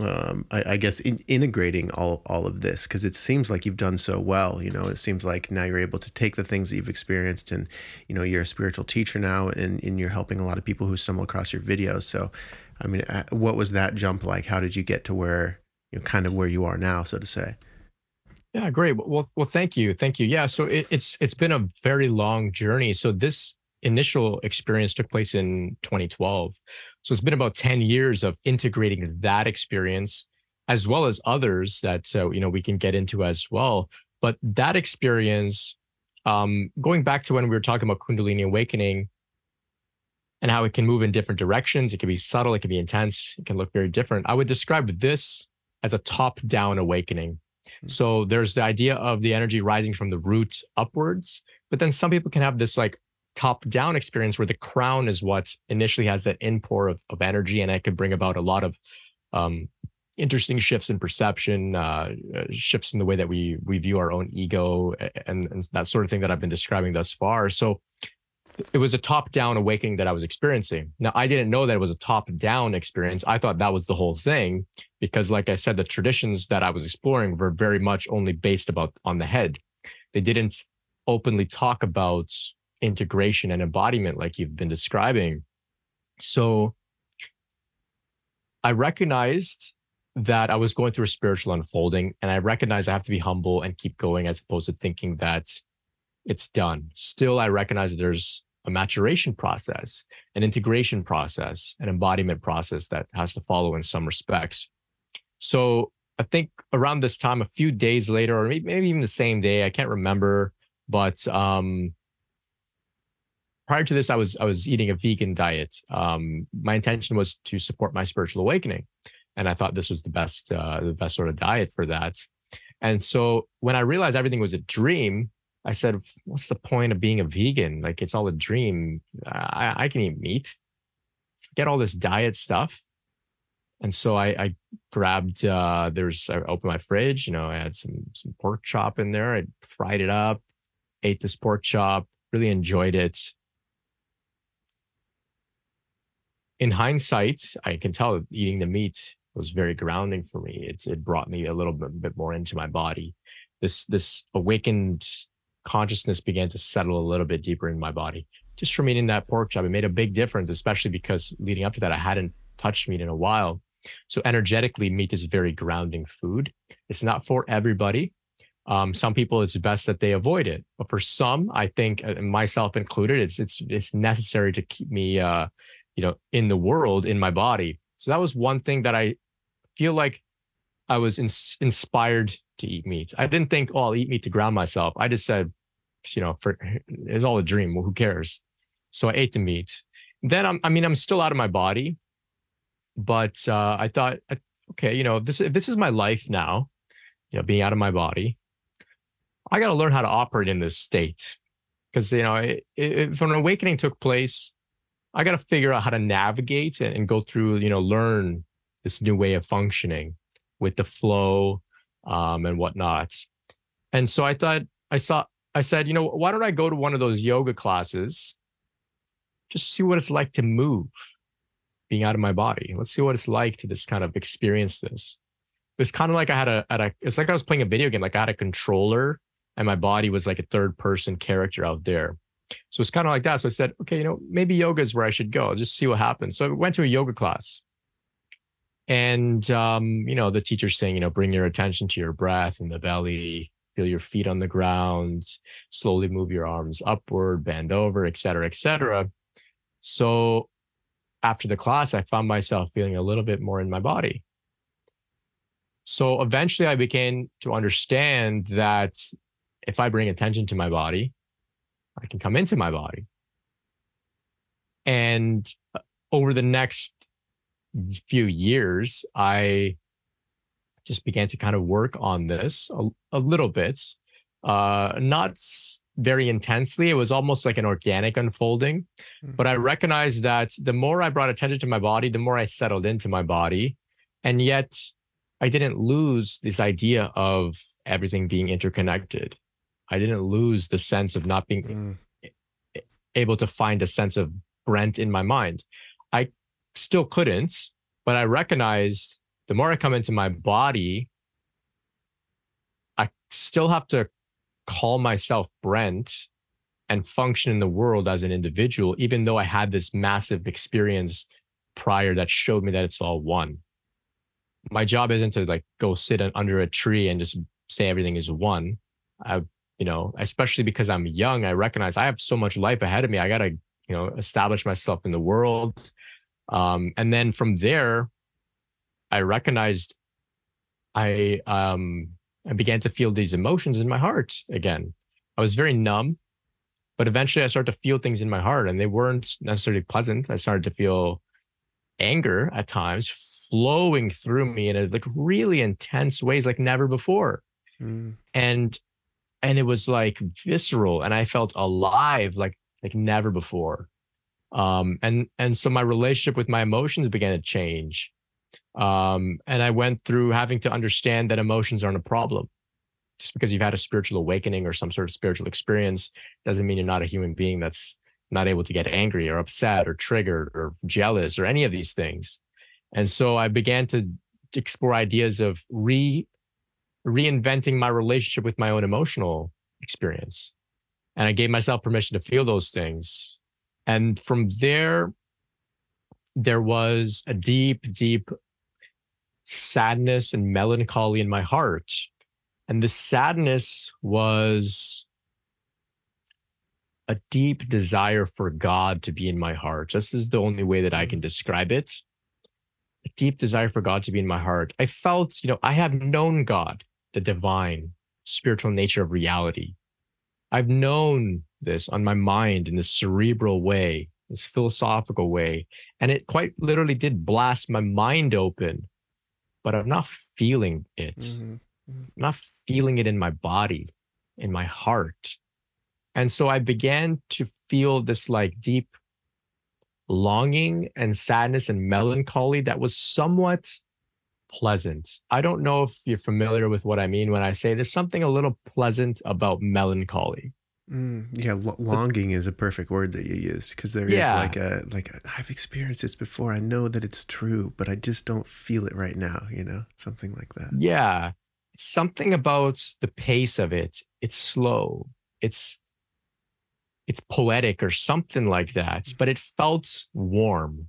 C: um, I, I, guess in, integrating all all of this because it seems like you've done so well. You know, it seems like now you're able to take the things that you've experienced, and you know, you're a spiritual teacher now, and, and you're helping a lot of people who stumble across your videos. So, I mean, uh, what was that jump like? How did you get to where you know, kind of where you are now, so to say?
B: Yeah, great. Well, well, thank you, thank you. Yeah, so it, it's it's been a very long journey. So this initial experience took place in 2012. So it's been about 10 years of integrating that experience as well as others that uh, you know we can get into as well. But that experience, um, going back to when we were talking about Kundalini awakening and how it can move in different directions, it can be subtle, it can be intense, it can look very different. I would describe this as a top-down awakening. Hmm. So there's the idea of the energy rising from the root upwards, but then some people can have this like top down experience where the crown is what initially has that inpour of, of energy and it can bring about a lot of um, interesting shifts in perception, uh, uh, shifts in the way that we we view our own ego and, and that sort of thing that I've been describing thus far. So it was a top down awakening that I was experiencing. Now, I didn't know that it was a top down experience. I thought that was the whole thing because, like I said, the traditions that I was exploring were very much only based about on the head. They didn't openly talk about integration and embodiment like you've been describing. So I recognized that I was going through a spiritual unfolding and I recognized I have to be humble and keep going as opposed to thinking that it's done. Still, I recognize that there's a maturation process, an integration process, an embodiment process that has to follow in some respects. So I think around this time, a few days later, or maybe even the same day, I can't remember, but um, prior to this, I was I was eating a vegan diet. Um, my intention was to support my spiritual awakening, and I thought this was the best uh, the best sort of diet for that. And so when I realized everything was a dream, I said, what's the point of being a vegan? Like it's all a dream. I, I can eat meat. Get all this diet stuff. And so I, I grabbed uh there's I opened my fridge, you know, I had some some pork chop in there. I fried it up, ate this pork chop, really enjoyed it. In hindsight, I can tell eating the meat was very grounding for me. It's it brought me a little bit, bit more into my body. This this awakened consciousness began to settle a little bit deeper in my body just from eating that pork chop. It made a big difference, especially because leading up to that, I hadn't touched meat in a while. So energetically, meat is very grounding food. It's not for everybody. Um, some people, it's best that they avoid it, but for some, I think, uh, myself included, it's it's it's necessary to keep me, uh, you know, in the world, in my body. So that was one thing that I feel like I was in- inspired to eat meat. I didn't think, oh, I'll eat meat to ground myself. I just said, you know, for it's all a dream. Well, who cares? So I ate the meat. Then I'm, I mean, I'm still out of my body, but uh, I thought, okay, you know, this if this is my life now, you know, being out of my body, I got to learn how to operate in this state because you know, if an awakening took place, I got to figure out how to navigate and, and go through, you know, learn this new way of functioning with the flow, um, and whatnot. And so I thought, I saw, I said, you know, why don't I go to one of those yoga classes? Just see what it's like to move, being out of my body. Let's see what it's like to just kind of experience this. It was kind of like I had a, a it's like I was playing a video game, like I had a controller and my body was like a third person character out there. So it's kind of like that. So I said, okay, you know, maybe yoga is where I should go. I'll just see what happens. So I went to a yoga class. And um, you know, the teacher's saying, you know, bring your attention to your breath and the belly, feel your feet on the ground, slowly move your arms upward, bend over, et cetera, et cetera. So after the class, I found myself feeling a little bit more in my body. So eventually I began to understand that if I bring attention to my body, I can come into my body. And uh, over the next few years, I just began to kind of work on this a, a little bit, uh, not very intensely. It was almost like an organic unfolding. Mm-hmm. But I recognized that the more I brought attention to my body, the more I settled into my body. And yet I didn't lose this idea of everything being interconnected. I didn't lose the sense of not being mm. able to find a sense of Brent in my mind. I still couldn't, but I recognized the more I come into my body, I still have to call myself Brent and function in the world as an individual, even though I had this massive experience prior that showed me that it's all one. My job isn't to like go sit under a tree and just say everything is one. I you know, especially because I'm young, I recognize I have so much life ahead of me. I got to, you know, establish myself in the world. Um, and then from there, I recognized I, um, I began to feel these emotions in my heart again. I was very numb, but eventually I started to feel things in my heart and they weren't necessarily pleasant. I started to feel anger at times flowing through me in a like really intense ways like never before. Mm. And and it was like visceral and i felt alive like like never before um and and so my relationship with my emotions began to change um and i went through having to understand that emotions aren't a problem just because you've had a spiritual awakening or some sort of spiritual experience doesn't mean you're not a human being that's not able to get angry or upset or triggered or jealous or any of these things and so i began to explore ideas of re reinventing my relationship with my own emotional experience. And I gave myself permission to feel those things. And from there, there was a deep, deep sadness and melancholy in my heart. And the sadness was a deep desire for God to be in my heart. This is the only way that I can mm-hmm. describe it. A deep desire for God to be in my heart. I felt, you know, I have known God the divine, spiritual nature of reality. I've known this on my mind in this cerebral way, this philosophical way, and it quite literally did blast my mind open, but I'm not feeling it. Mm-hmm. Mm-hmm. Not feeling it in my body, in my heart. And so I began to feel this like deep longing and sadness and melancholy that was somewhat pleasant. I don't know if you're familiar with what I mean when I say there's something a little pleasant about melancholy.
C: Mm, yeah, lo- longing is a perfect word that you use because there yeah. is like a like a, I've experienced this before. I know that it's true, but I just don't feel it right now. You know, something like that.
B: Yeah, something about the pace of it. It's slow. It's it's poetic or something like that. Mm. But it felt warm.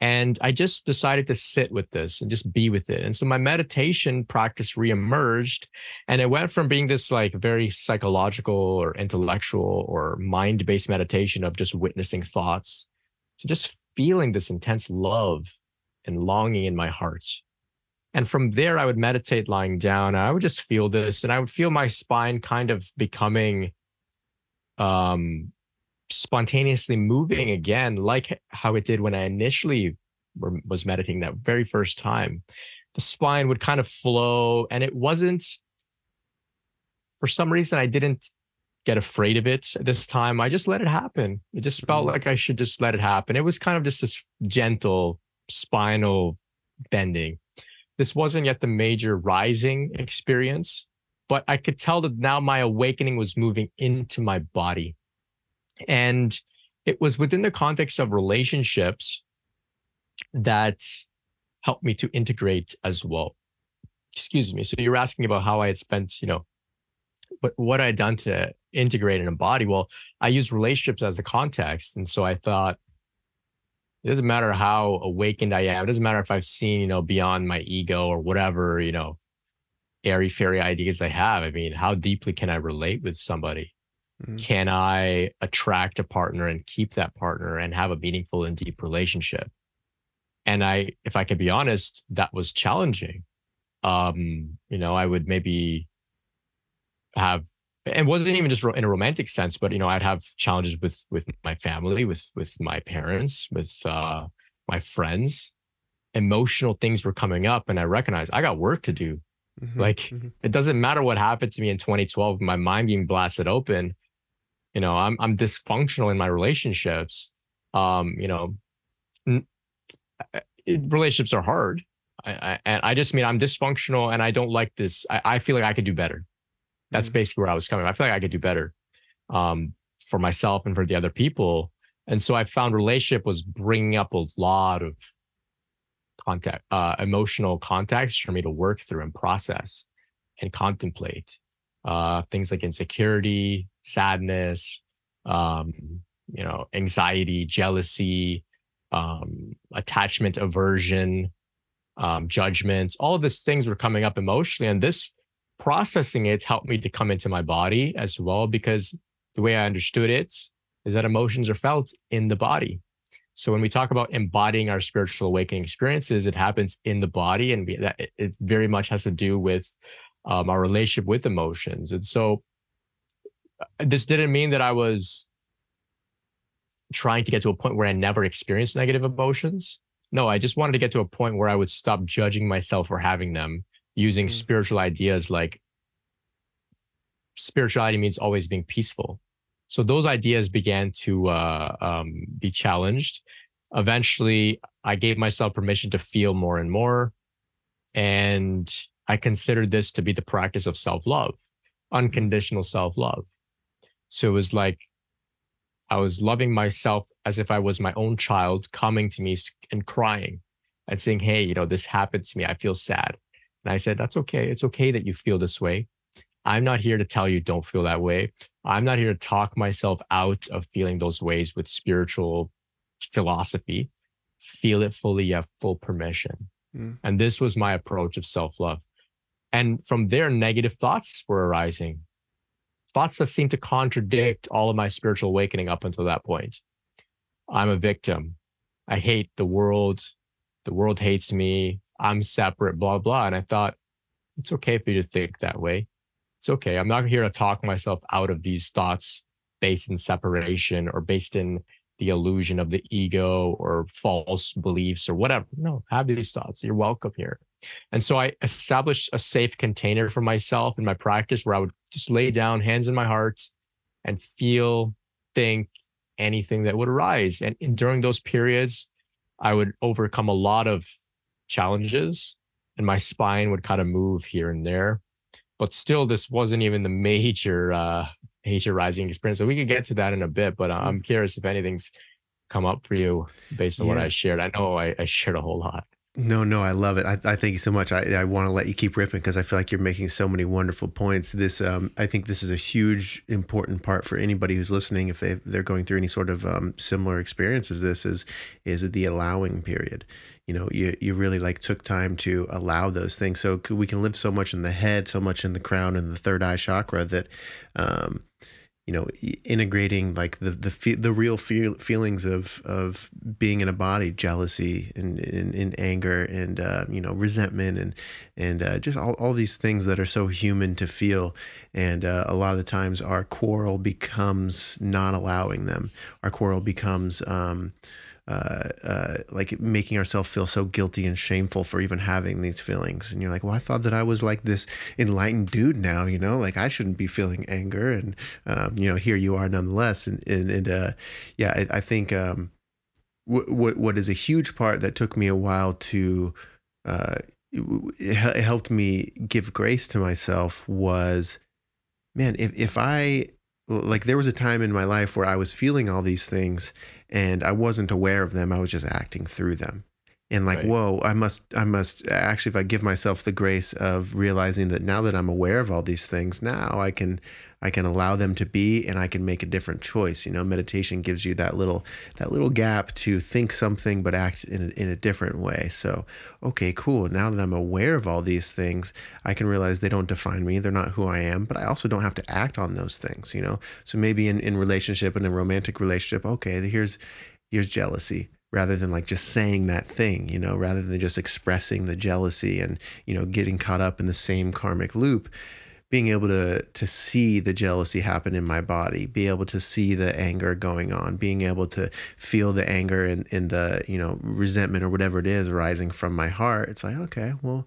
B: And I just decided to sit with this and just be with it. And so my meditation practice reemerged. And it went from being this like very psychological or intellectual or mind based meditation of just witnessing thoughts to just feeling this intense love and longing in my heart. And from there, I would meditate lying down. I would just feel this and I would feel my spine kind of becoming um spontaneously moving again, like how it did when I initially was meditating that very first time. The spine would kind of flow, and it wasn't, for some reason, I didn't get afraid of it this time. I just let it happen. It just felt mm-hmm. like I should just let it happen. It was kind of just this gentle spinal bending. this wasn't yet the major rising experience, but I could tell that now my awakening was moving into my body. And it was within the context of relationships that helped me to integrate as well. Excuse me. So you're asking about how I had spent, you know, what what I had done to integrate and embody. Well, I used relationships as the context. And so I thought, it doesn't matter how awakened I am. It doesn't matter if I've seen, you know, beyond my ego or whatever, you know, airy fairy ideas I have. I mean, how deeply can I relate with somebody? Mm-hmm. Can I attract a partner and keep that partner and have a meaningful and deep relationship? And I, if I could be honest, that was challenging. Um, you know, I would maybe have it wasn't even just in a romantic sense, but you know, I'd have challenges with with my family, with with my parents, with uh, my friends. Emotional things were coming up, and I recognized I got work to do. Mm-hmm, like mm-hmm. it doesn't matter what happened to me in 2012, my mind being blasted open. You know, I'm I'm dysfunctional in my relationships. Um, you know, n- it, relationships are hard. I, I, and I just mean I'm dysfunctional, and I don't like this. I, I feel like I could do better. That's mm-hmm. basically where I was coming. I feel like I could do better um, for myself and for the other people. And so I found relationship was bringing up a lot of contact, uh, emotional context for me to work through and process and contemplate uh, things like insecurity, sadness, um, you know, anxiety, jealousy, um, attachment, aversion, um, judgments. All of these things were coming up emotionally, and this processing it helped me to come into my body as well because the way I understood it is that emotions are felt in the body. So when we talk about embodying our spiritual awakening experiences, it happens in the body, and that it very much has to do with um, our relationship with emotions. And so this didn't mean that I was trying to get to a point where I never experienced negative emotions. No, I just wanted to get to a point where I would stop judging myself for having them using mm-hmm. spiritual ideas like spirituality means always being peaceful. So those ideas began to uh, um, be challenged. Eventually, I gave myself permission to feel more and more. And I considered this to be the practice of self love, unconditional self love. So it was like I was loving myself as if I was my own child coming to me and crying and saying, Hey, you know, this happened to me. I feel sad. And I said, That's okay. It's okay that you feel this way. I'm not here to tell you don't feel that way. I'm not here to talk myself out of feeling those ways with spiritual philosophy. Feel it fully, you have full permission. Mm. And this was my approach of self love. And from there, negative thoughts were arising, thoughts that seem to contradict all of my spiritual awakening up until that point. I'm a victim. I hate the world. The world hates me. I'm separate, blah, blah. And I thought, it's okay for you to think that way. It's okay. I'm not here to talk myself out of these thoughts based in separation or based in the illusion of the ego or false beliefs or whatever. No, have these thoughts. You're welcome here. And so I established a safe container for myself in my practice where I would just lay down, hands in my heart, and feel, think anything that would arise. And during those periods, I would overcome a lot of challenges and my spine would kind of move here and there. But still, this wasn't even the major uh major rising experience. So we could get to that in a bit, but I'm curious if anything's come up for you based on yeah. what I shared. I know I, I shared a whole lot.
C: No, no, I love it. I, I thank you so much. I, I want to let you keep ripping because I feel like you're making so many wonderful points. This, um, I think, this is a huge, important part for anybody who's listening. If they they're going through any sort of um, similar experiences, as this is is the allowing period you know you, you really like took time to allow those things so we can live so much in the head so much in the crown and the third eye chakra that um you know integrating like the the the real feel, feelings of of being in a body jealousy and, and, and anger and uh, you know resentment and and uh, just all, all these things that are so human to feel. And uh, a lot of the times our quarrel becomes not allowing them. Our quarrel becomes um, uh, uh, like making ourselves feel so guilty and shameful for even having these feelings. And you're like, well, I thought that I was like this enlightened dude now, you know, like I shouldn't be feeling anger. And, um, you know, here you are nonetheless. And, and, and uh, yeah, I, I think um, what, what is a huge part that took me a while to uh, it helped me give grace to myself was man if, if i like there was a time in my life where i was feeling all these things and i wasn't aware of them i was just acting through them and like right. whoa i must i must actually if i give myself the grace of realizing that now that i'm aware of all these things now i can I can allow them to be and I can make a different choice. You know, meditation gives you that little that little gap to think something but act in a, in a different way. So, okay, cool. Now that I'm aware of all these things, I can realize they don't define me. They're not who I am, but I also don't have to act on those things, you know. So maybe in in relationship in a romantic relationship, okay, here's here's jealousy rather than like just saying that thing, you know, rather than just expressing the jealousy and, you know, getting caught up in the same karmic loop being able to to see the jealousy happen in my body, be able to see the anger going on, being able to feel the anger and, and the, you know, resentment or whatever it is rising from my heart. It's like, okay, well,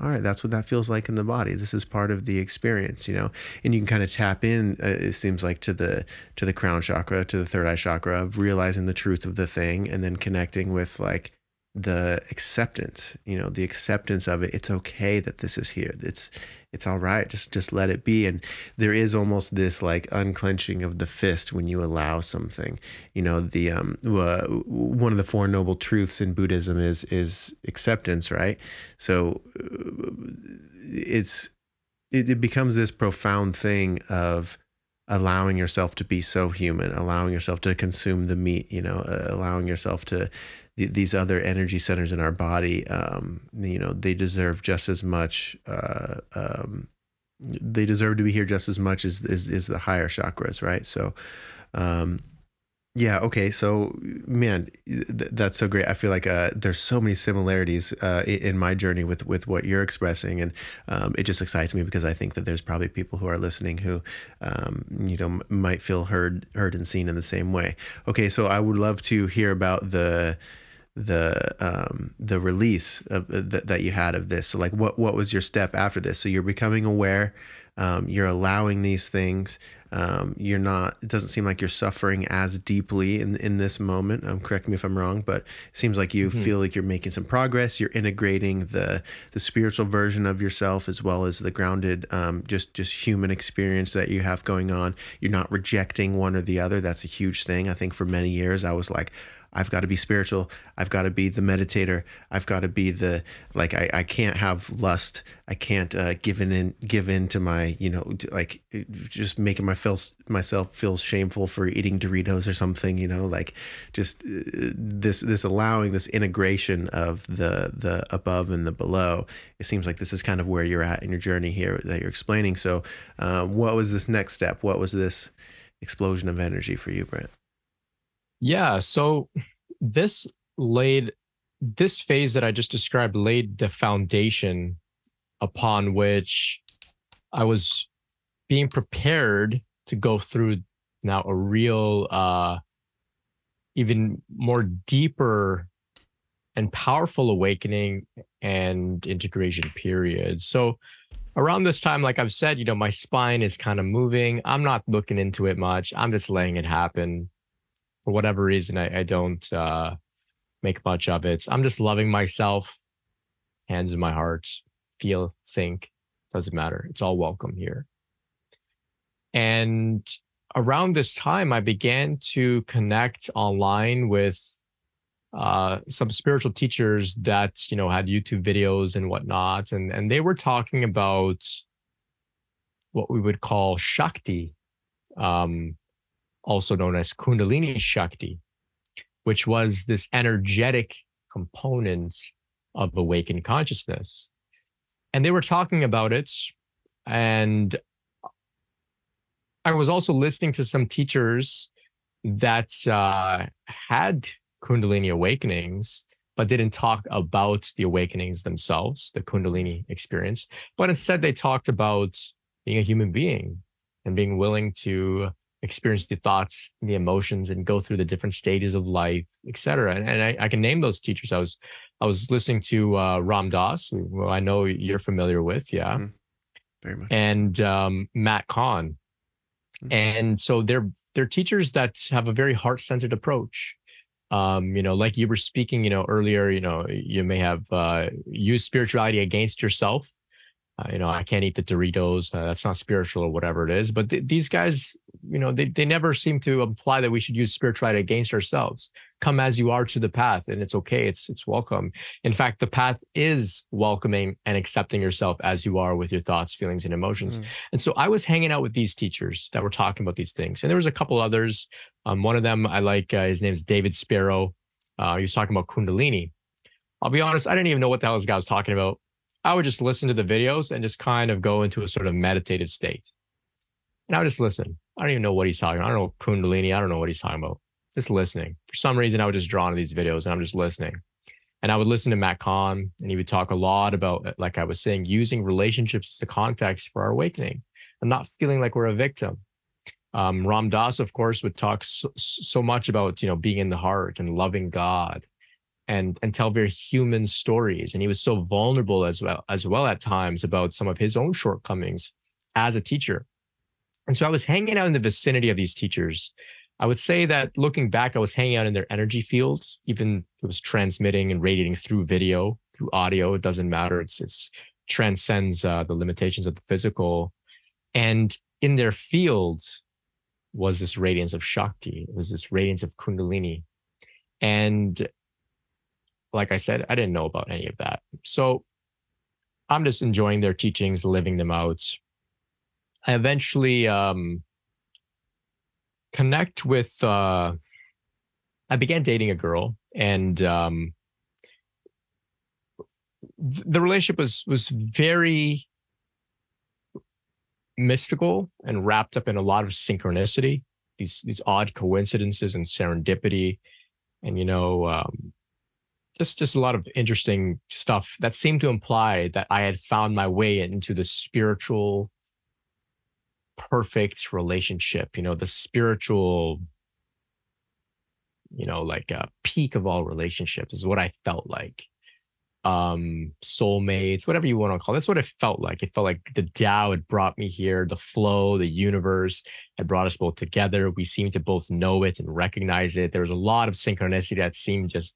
C: all right, that's what that feels like in the body. This is part of the experience, you know, and you can kind of tap in. Uh, it seems like to the to the crown chakra, to the third eye chakra of realizing the truth of the thing, and then connecting with like the acceptance. You know, the acceptance of it. It's okay that this is here. It's it's all right just just let it be and there is almost this like unclenching of the fist when you allow something you know the um one of the four noble truths in buddhism is is acceptance right so uh, it's it, it becomes this profound thing of allowing yourself to be so human allowing yourself to consume the meat you know uh, allowing yourself to these other energy centers in our body, um, you know, they deserve just as much. Uh, um, they deserve to be here just as much as is the higher chakras, right? So, um, yeah, okay. So, man, th- that's so great. I feel like uh, there's so many similarities uh, in my journey with with what you're expressing, and um, it just excites me because I think that there's probably people who are listening who, um, you know, might feel heard heard and seen in the same way. Okay, so I would love to hear about the the um, the release of uh, th- that you had of this. So like, what what was your step after this? So you're becoming aware. Um, you're allowing these things. Um, you're not. It doesn't seem like you're suffering as deeply in in this moment. Um, correct me if I'm wrong, but it seems like you mm-hmm. feel like you're making some progress. You're integrating the the spiritual version of yourself as well as the grounded, um, just just human experience that you have going on. You're not rejecting one or the other. That's a huge thing. I think for many years I was like, I've got to be spiritual. I've got to be the meditator. I've got to be the like I, I can't have lust. I can't uh, give in give in to my you know like just making my feel, myself feel shameful for eating Doritos or something. You know like just uh, this this allowing this integration of the the above and the below. It seems like this is kind of where you're at in your journey here that you're explaining. So, um, what was this next step? What was this explosion of energy for you, Brent?
B: Yeah. So this laid this phase that I just described laid the foundation upon which I was being prepared to go through now a real uh even more deeper and powerful awakening and integration period. So around this time, like I've said, you know, my spine is kind of moving. I'm not looking into it much. I'm just letting it happen for whatever reason, I, I don't uh, make much of it. I'm just loving myself, hands in my heart, feel, think, doesn't matter. It's all welcome here. And around this time, I began to connect online with uh, some spiritual teachers that you know had YouTube videos and whatnot, and and they were talking about what we would call Shakti, um, also known as Kundalini Shakti, which was this energetic component of awakened consciousness. And they were talking about it. And I was also listening to some teachers that uh, had Kundalini awakenings, but didn't talk about the awakenings themselves, the Kundalini experience, but instead they talked about being a human being and being willing to experience the thoughts the emotions and go through the different stages of life etc and, and I, I, can name those teachers i was i was listening to uh, ram dass who i know you're familiar with yeah mm-hmm. very much and um, matt kahn mm-hmm. and so they're they're teachers that have a very heart-centered approach Um, you know, like you were speaking, you know, earlier, you know, you may have uh, used spirituality against yourself. Uh, you know, I can't eat the Doritos. Uh, that's not spiritual or whatever it is. But th- these guys, you know, they, they never seem to imply that we should use spirituality against ourselves. Come as you are to the path, and it's okay. It's it's welcome. In fact, the path is welcoming and accepting yourself as you are with your thoughts, feelings, and emotions. Mm. And so I was hanging out with these teachers that were talking about these things, and there was a couple others. Um, one of them I like. Uh, his name is David Spero. Uh, he was talking about Kundalini. I'll be honest, I didn't even know what the hell this guy was talking about. I would just listen to the videos and just kind of go into a sort of meditative state. And I would just listen. I don't even know what he's talking about. I don't know Kundalini. I don't know what he's talking about. Just listening. For some reason, I would just drawn to these videos and I'm just listening. And I would listen to Matt Kahn and he would talk a lot about, like I was saying, using relationships as the context for our awakening and not feeling like we're a victim. Um, Ram Dass, of course, would talk so, so much about, you know, being in the heart and loving God and and tell very human stories. And he was so vulnerable as well as well at times about some of his own shortcomings as a teacher. And so i was hanging out in the vicinity of these teachers. I would say that looking back i was hanging out in their energy fields even it was transmitting and radiating through video through audio it doesn't matter. It's it's transcends uh, the limitations of the physical. And in their field was this radiance of shakti. It was this radiance of kundalini. And like I said, I didn't know about any of that. So I'm just enjoying their teachings, living them out. I eventually um, connect with, uh, I began dating a girl and um, the relationship was, was very mystical and wrapped up in a lot of synchronicity, these, these odd coincidences and serendipity. And, you know, um, just just a lot of interesting stuff that seemed to imply that I had found my way into the spiritual perfect relationship, you know, the spiritual you know, like a peak of all relationships is what I felt like. Um, soulmates, whatever you want to call it. That's what it felt like. It felt like the Tao had brought me here, the flow, the universe had brought us both together. We seemed to both know it and recognize it. There was a lot of synchronicity that seemed just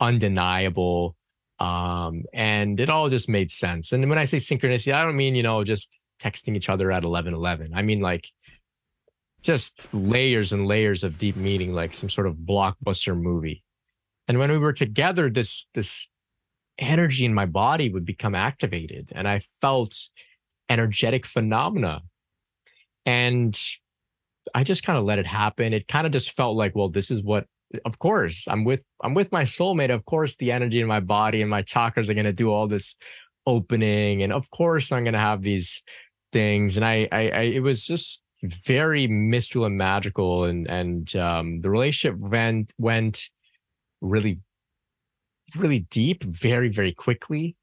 B: undeniable. Um, and it all just made sense. And when I say synchronicity, I don't mean, you know, just texting each other at 11 11. I mean, like, just layers and layers of deep meaning, like some sort of blockbuster movie. And when we were together, this this energy in my body would become activated, and I felt energetic phenomena. And I just kind of let it happen. It kind of just felt like, well, this is what of course i'm with i'm with my soulmate of course the energy in my body and my chakras are going to do all this opening and of course i'm going to have these things and I, I i it was just very mystical and magical and and um the relationship went went really really deep very very quickly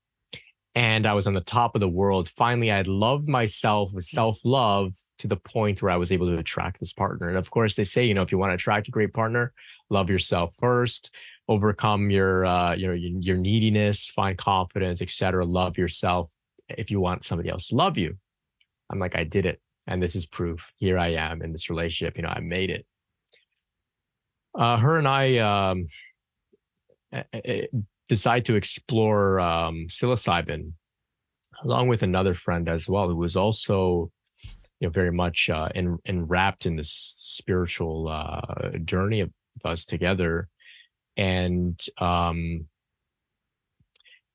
B: and i was on the top of the world. Finally i loved myself with self-love to the point where I was able to attract this partner. And of course, they say, you know, if you want to attract a great partner, love yourself first, overcome your, uh, you know, your, your neediness, find confidence, etc. Love yourself if you want somebody else to love you. I'm like, I did it, and this is proof. Here I am in this relationship. You know, I made it. Uh, her and I um, decide to explore um, psilocybin along with another friend as well, who was also you know very much uh, en- enwrapped in this spiritual uh, journey of us together. And um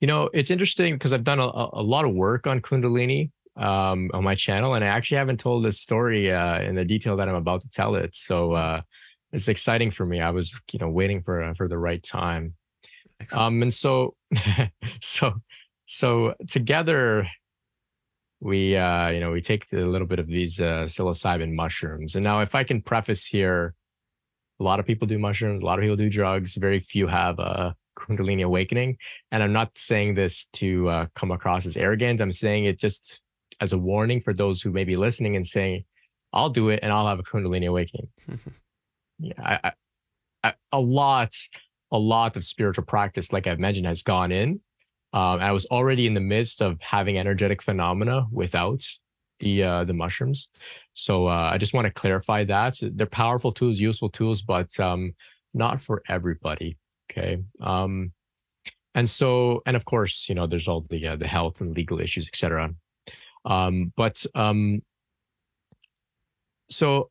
B: you know it's interesting because i've done a, a lot of work on kundalini um on my channel and i actually haven't told this story uh in the detail that i'm about to tell it. So uh it's exciting for me. I was you know waiting for uh, for the right time. Excellent. um and so [laughs] so so together we uh, you know we take a little bit of these uh, psilocybin mushrooms. And now if i can preface here a lot of people do mushrooms a lot of people do drugs very few have a kundalini awakening. And i'm not saying this to uh, come across as arrogant. I'm saying it just as a warning for those who may be listening and saying i'll do it and i'll have a kundalini awakening. [laughs] Yeah I, I, a lot a lot of spiritual practice like i've mentioned has gone in um, I was already in the midst of having energetic phenomena without the uh, the mushrooms. So uh, I just want to clarify that they're powerful tools, useful tools, but um, not for everybody. Okay. Um, and so, and of course, you know, there's all the uh, the health and legal issues, etc. Um, but um, so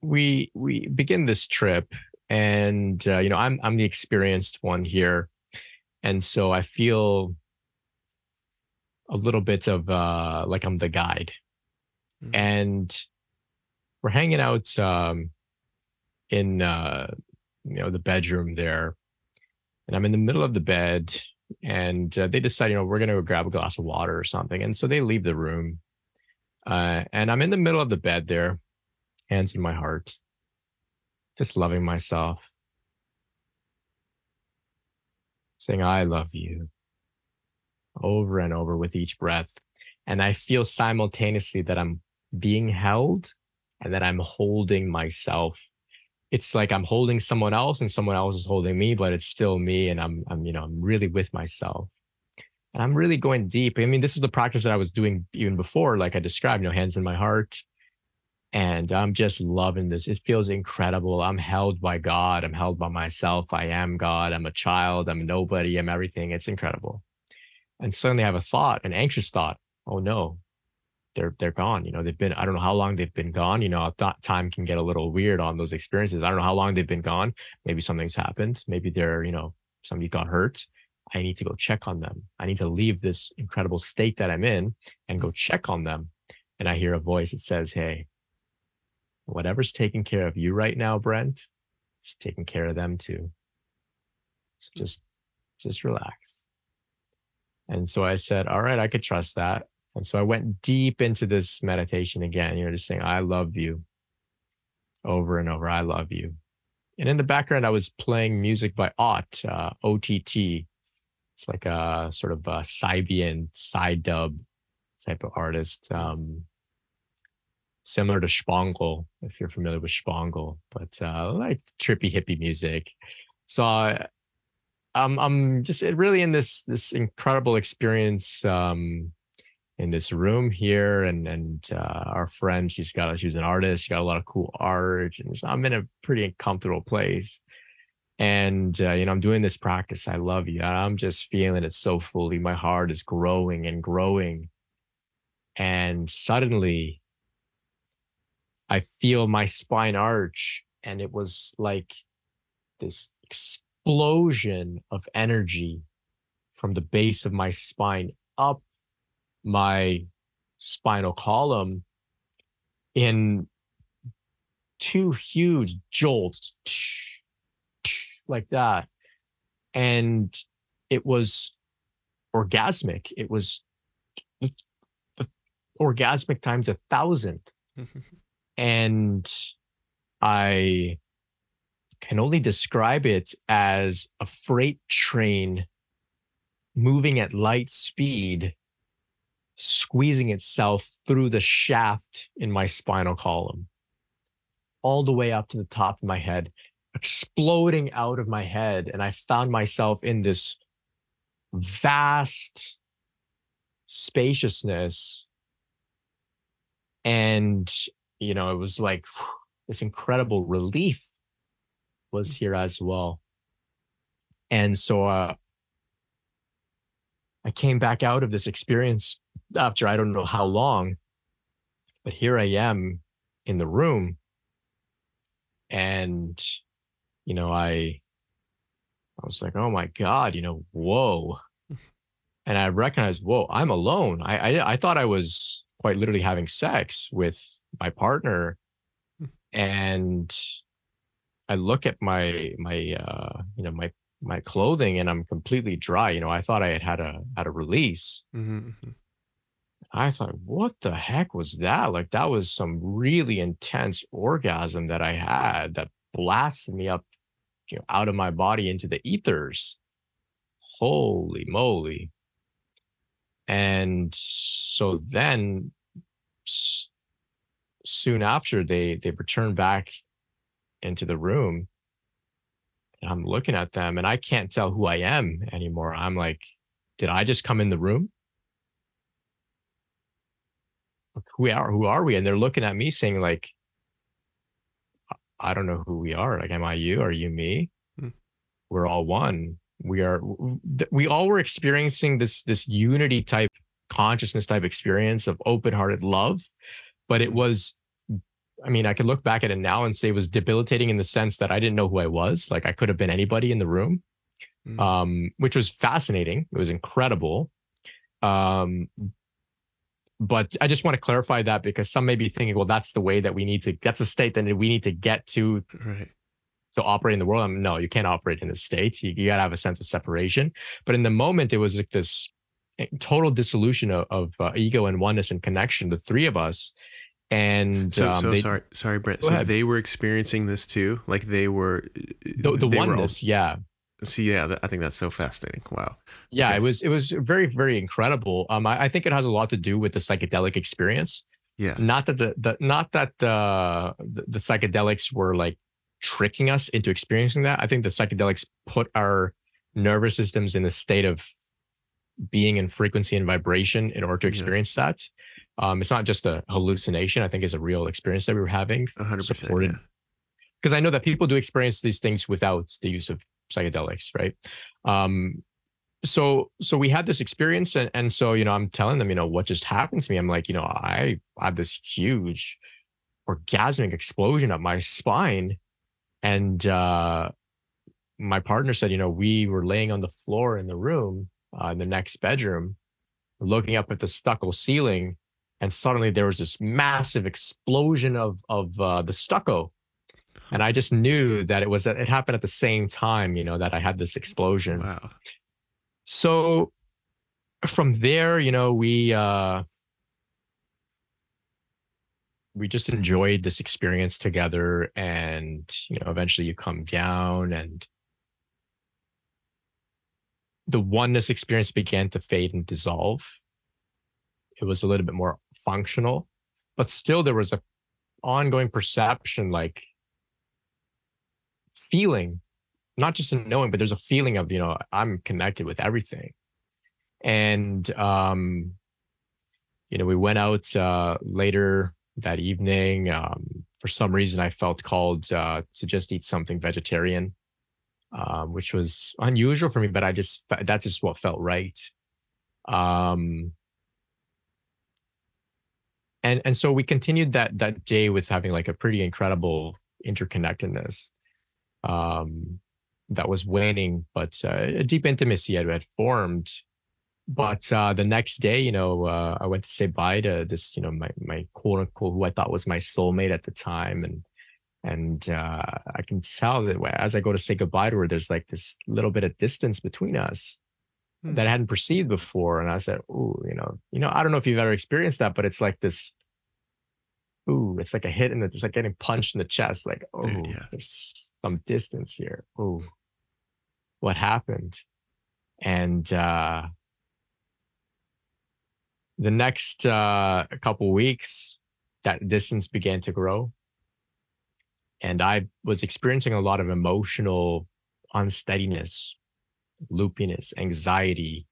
B: we we begin this trip, and uh, you know, I'm I'm the experienced one here, and so I feel a little bit of uh, like I'm the guide, mm-hmm. and we're hanging out um, in uh, you know the bedroom there, and I'm in the middle of the bed, and uh, they decide you know we're gonna go grab a glass of water or something, and so they leave the room, uh, and I'm in the middle of the bed there, hands in my heart, just loving myself, saying I love you over and over with each breath. And I feel simultaneously that I'm being held and that I'm holding myself. It's like I'm holding someone else and someone else is holding me, but it's still me. And I'm, I'm, you know, I'm really with myself. And I'm really going deep. I mean, this is the practice that I was doing even before, like I described, you know, hands in my heart. And I'm just loving this. It feels incredible. I'm held by God. I'm held by myself. I am God. I'm a child. I'm nobody. I'm everything. It's incredible and suddenly I have a thought, an anxious thought. Oh no, they're they're gone. You know, they've been. I don't know how long they've been gone. You know, I thought time can get a little weird on those experiences. I don't know how long they've been gone. Maybe something's happened. Maybe they're you know somebody got hurt. I need to go check on them. I need to leave this incredible state that I'm in and go check on them. And I hear a voice that says, "Hey, whatever's taking care of you right now, Brent, it's taking care of them too. So just just relax." And so I said, all right, I could trust that. And so I went deep into this meditation again, you know, just saying, I love you over and over. I love you. And in the background, I was playing music by Ott, uh, OTT. It's like a sort of a Sybian psydub type of artist, um, similar to Shpongle, if you're familiar with Shpongle, but uh, like trippy hippie music. So I, I'm I'm just really in this this incredible experience um, in this room here, and and uh, our friend she's got she's an artist, she got a lot of cool art, and I'm in a pretty comfortable place. And uh, you know, I'm doing this practice. I love you. I'm just feeling it so fully. My heart is growing and growing, and suddenly, I feel my spine arch, and it was like this explosion of energy from the base of my spine up my spinal column in two huge jolts [sniffs] like that. And it was orgasmic. It was [sniffs] orgasmic times a thousand [laughs] and i can only describe it as a freight train moving at light speed, squeezing itself through the shaft in my spinal column, all the way up to the top of my head, exploding out of my head. And I found myself in this vast spaciousness. And, you know, it was like [sighs] this incredible relief was here as well. And so uh, I came back out of this experience after I don't know how long, but here I am in the room. And, you know, I, I was like, oh my God, you know, whoa. [laughs] and I recognized, whoa, I'm alone. I, I, I thought I was quite literally having sex with my partner. Hmm. And I look at my my uh you know my my clothing and I'm completely dry. You know, I thought I had had a had a release. Mm-hmm. mm-hmm. I thought, what the heck was that? Like that was some really intense orgasm that I had that blasted me up, you know, out of my body into the ethers. Holy moly! And so then, s- soon after, they they return back into the room and I'm looking at them and I can't tell who I am anymore. I'm like, did I just come in the room? Who are who are we? And they're looking at me saying, like, I don't know who we are. Like, am I you? Are you me? Hmm. We're all one. We are. We all were experiencing this this unity type consciousness type experience of open hearted love, but it was. I mean, I could look back at it now and say it was debilitating in the sense that I didn't know who I was. Like, I could have been anybody in the room, mm. um, which was fascinating. It was incredible. Um, but I just want to clarify that because some may be thinking, well, that's the way that we need to, that's a state that we need to get to
C: right.
B: To operate in the world. I mean, no, you can't operate in the state. You, you got to have a sense of separation. But in the moment, it was like this eh, total dissolution of, of uh, ego and oneness and connection, the three of us. And
C: so, um, so they, sorry, sorry, Brent. So ahead. they were experiencing this too. Like they were
B: the, the they oneness. Were all, yeah.
C: See, yeah, I think that's so fascinating. Wow.
B: Yeah, okay. it was it was very very incredible. Um, I, I, think it has a lot to do with the psychedelic experience.
C: Yeah.
B: Not that the, the not that the, the the psychedelics were like tricking us into experiencing that. I think the psychedelics put our nervous systems in a state of being in frequency and vibration in order to experience yeah. that. Um, it's not just a hallucination. I think it's a real experience that we were having.
C: 100%. Supported.
B: Because yeah. I know that people do experience these things without the use of psychedelics, right? Um, so so we had this experience and, and so you know i'm telling them you know what just happened to me i'm like you know i had this huge orgasmic explosion up my spine and uh my partner said you know we were laying on the floor in the room uh, in the next bedroom looking up at the stucco ceiling and suddenly there was this massive explosion of of uh, the stucco and I just knew that it was it happened at the same time, you know, that I had this explosion.
C: Wow.
B: So from there, you know, we uh we just enjoyed this experience together and you know eventually you come down and the oneness experience began to fade and dissolve it was a little bit more functional but still there was a ongoing perception like feeling, not just a knowing, but there's a feeling of, you know, I'm connected with everything. And, um, you know, we went out uh, later that evening. Um, for some reason, I felt called uh, to just eat something vegetarian, um, which was unusual for me, but I just, that's just what felt right. Um, and and so we continued that that day with having like a pretty incredible interconnectedness um, that was waning, but uh, a deep intimacy had, had formed. But uh, the next day, you know, uh, I went to say bye to this, you know, my my quote unquote who I thought was my soulmate at the time, and and uh, I can tell that as I go to say goodbye to her, there's like this little bit of distance between us hmm. that I hadn't perceived before. And I said, "Oh, you know, you know, I don't know if you've ever experienced that, but it's like this ooh, it's like a hit and it's like getting punched in the chest. Like, oh, Dude, yeah. there's some distance here. Oh, what happened? And uh, the next uh, couple weeks, that distance began to grow. And I was experiencing a lot of emotional unsteadiness, loopiness, anxiety,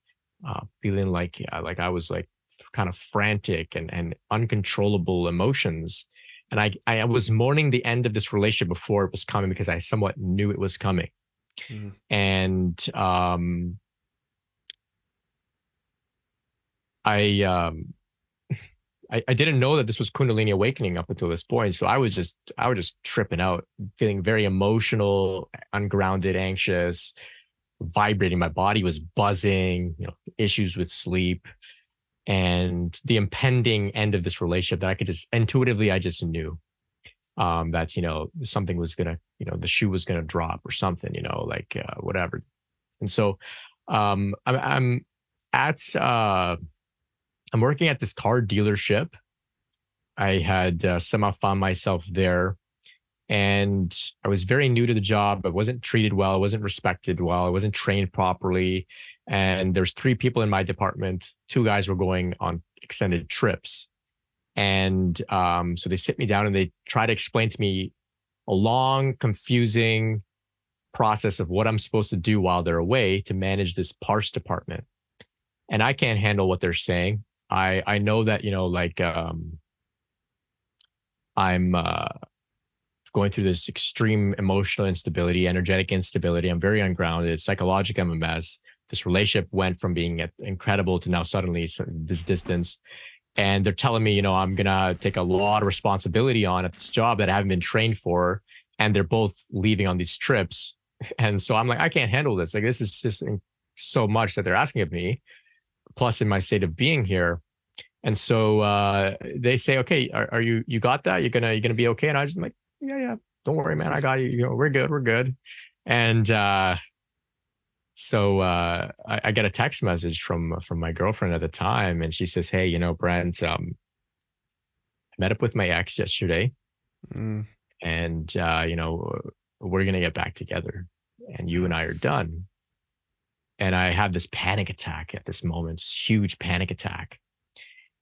B: uh, feeling like uh, like I was like kind of frantic and, and uncontrollable emotions. And I, I was mourning the end of this relationship before it was coming because I somewhat knew it was coming. Mm. And um, I, um, I, I didn't know that this was Kundalini awakening up until this point. So I was just, I was just tripping out, feeling very emotional, ungrounded, anxious, vibrating. My body was buzzing, you know, issues with sleep and the impending end of this relationship that I could just intuitively, I just knew um, that, you know, something was to, you know, the shoe was to drop or something, you know, like uh, whatever. And so um, I'm, I'm at, uh, I'm working at this car dealership. I had uh, somehow found myself there and I was very new to the job. I wasn't treated well. I wasn't respected well. I wasn't trained properly and there's three people in my department two guys were going on extended trips and um, so they sit me down and they try to explain to me a long confusing process of what i'm supposed to do while they're away to manage this parts department and i can't handle what they're saying i i know that you know like um i'm uh going through this extreme emotional instability, energetic instability. I'm very ungrounded, psychological I'm a mess. This relationship went from being incredible to now suddenly this distance. And they're telling me, you know, I'm going to take a lot of responsibility on at this job that I haven't been trained for. And they're both leaving on these trips. [laughs] And so I'm like, I can't handle this. Like, this is just so much that they're asking of me, plus in my state of being here. And so uh, they say, okay, are, are, you, you got that? You're going to, you're going to be okay. And I was like, yeah, yeah, don't worry, man. I got you. You know, we're good. We're good. And uh, so uh, I, I, get a text message from from my girlfriend at the time, and she says, "Hey, you know, Brent, um, I met up with my ex yesterday, mm. and uh, you know, we're gonna get back together, and you and I are done." And I have this panic attack at this moment, this huge panic attack,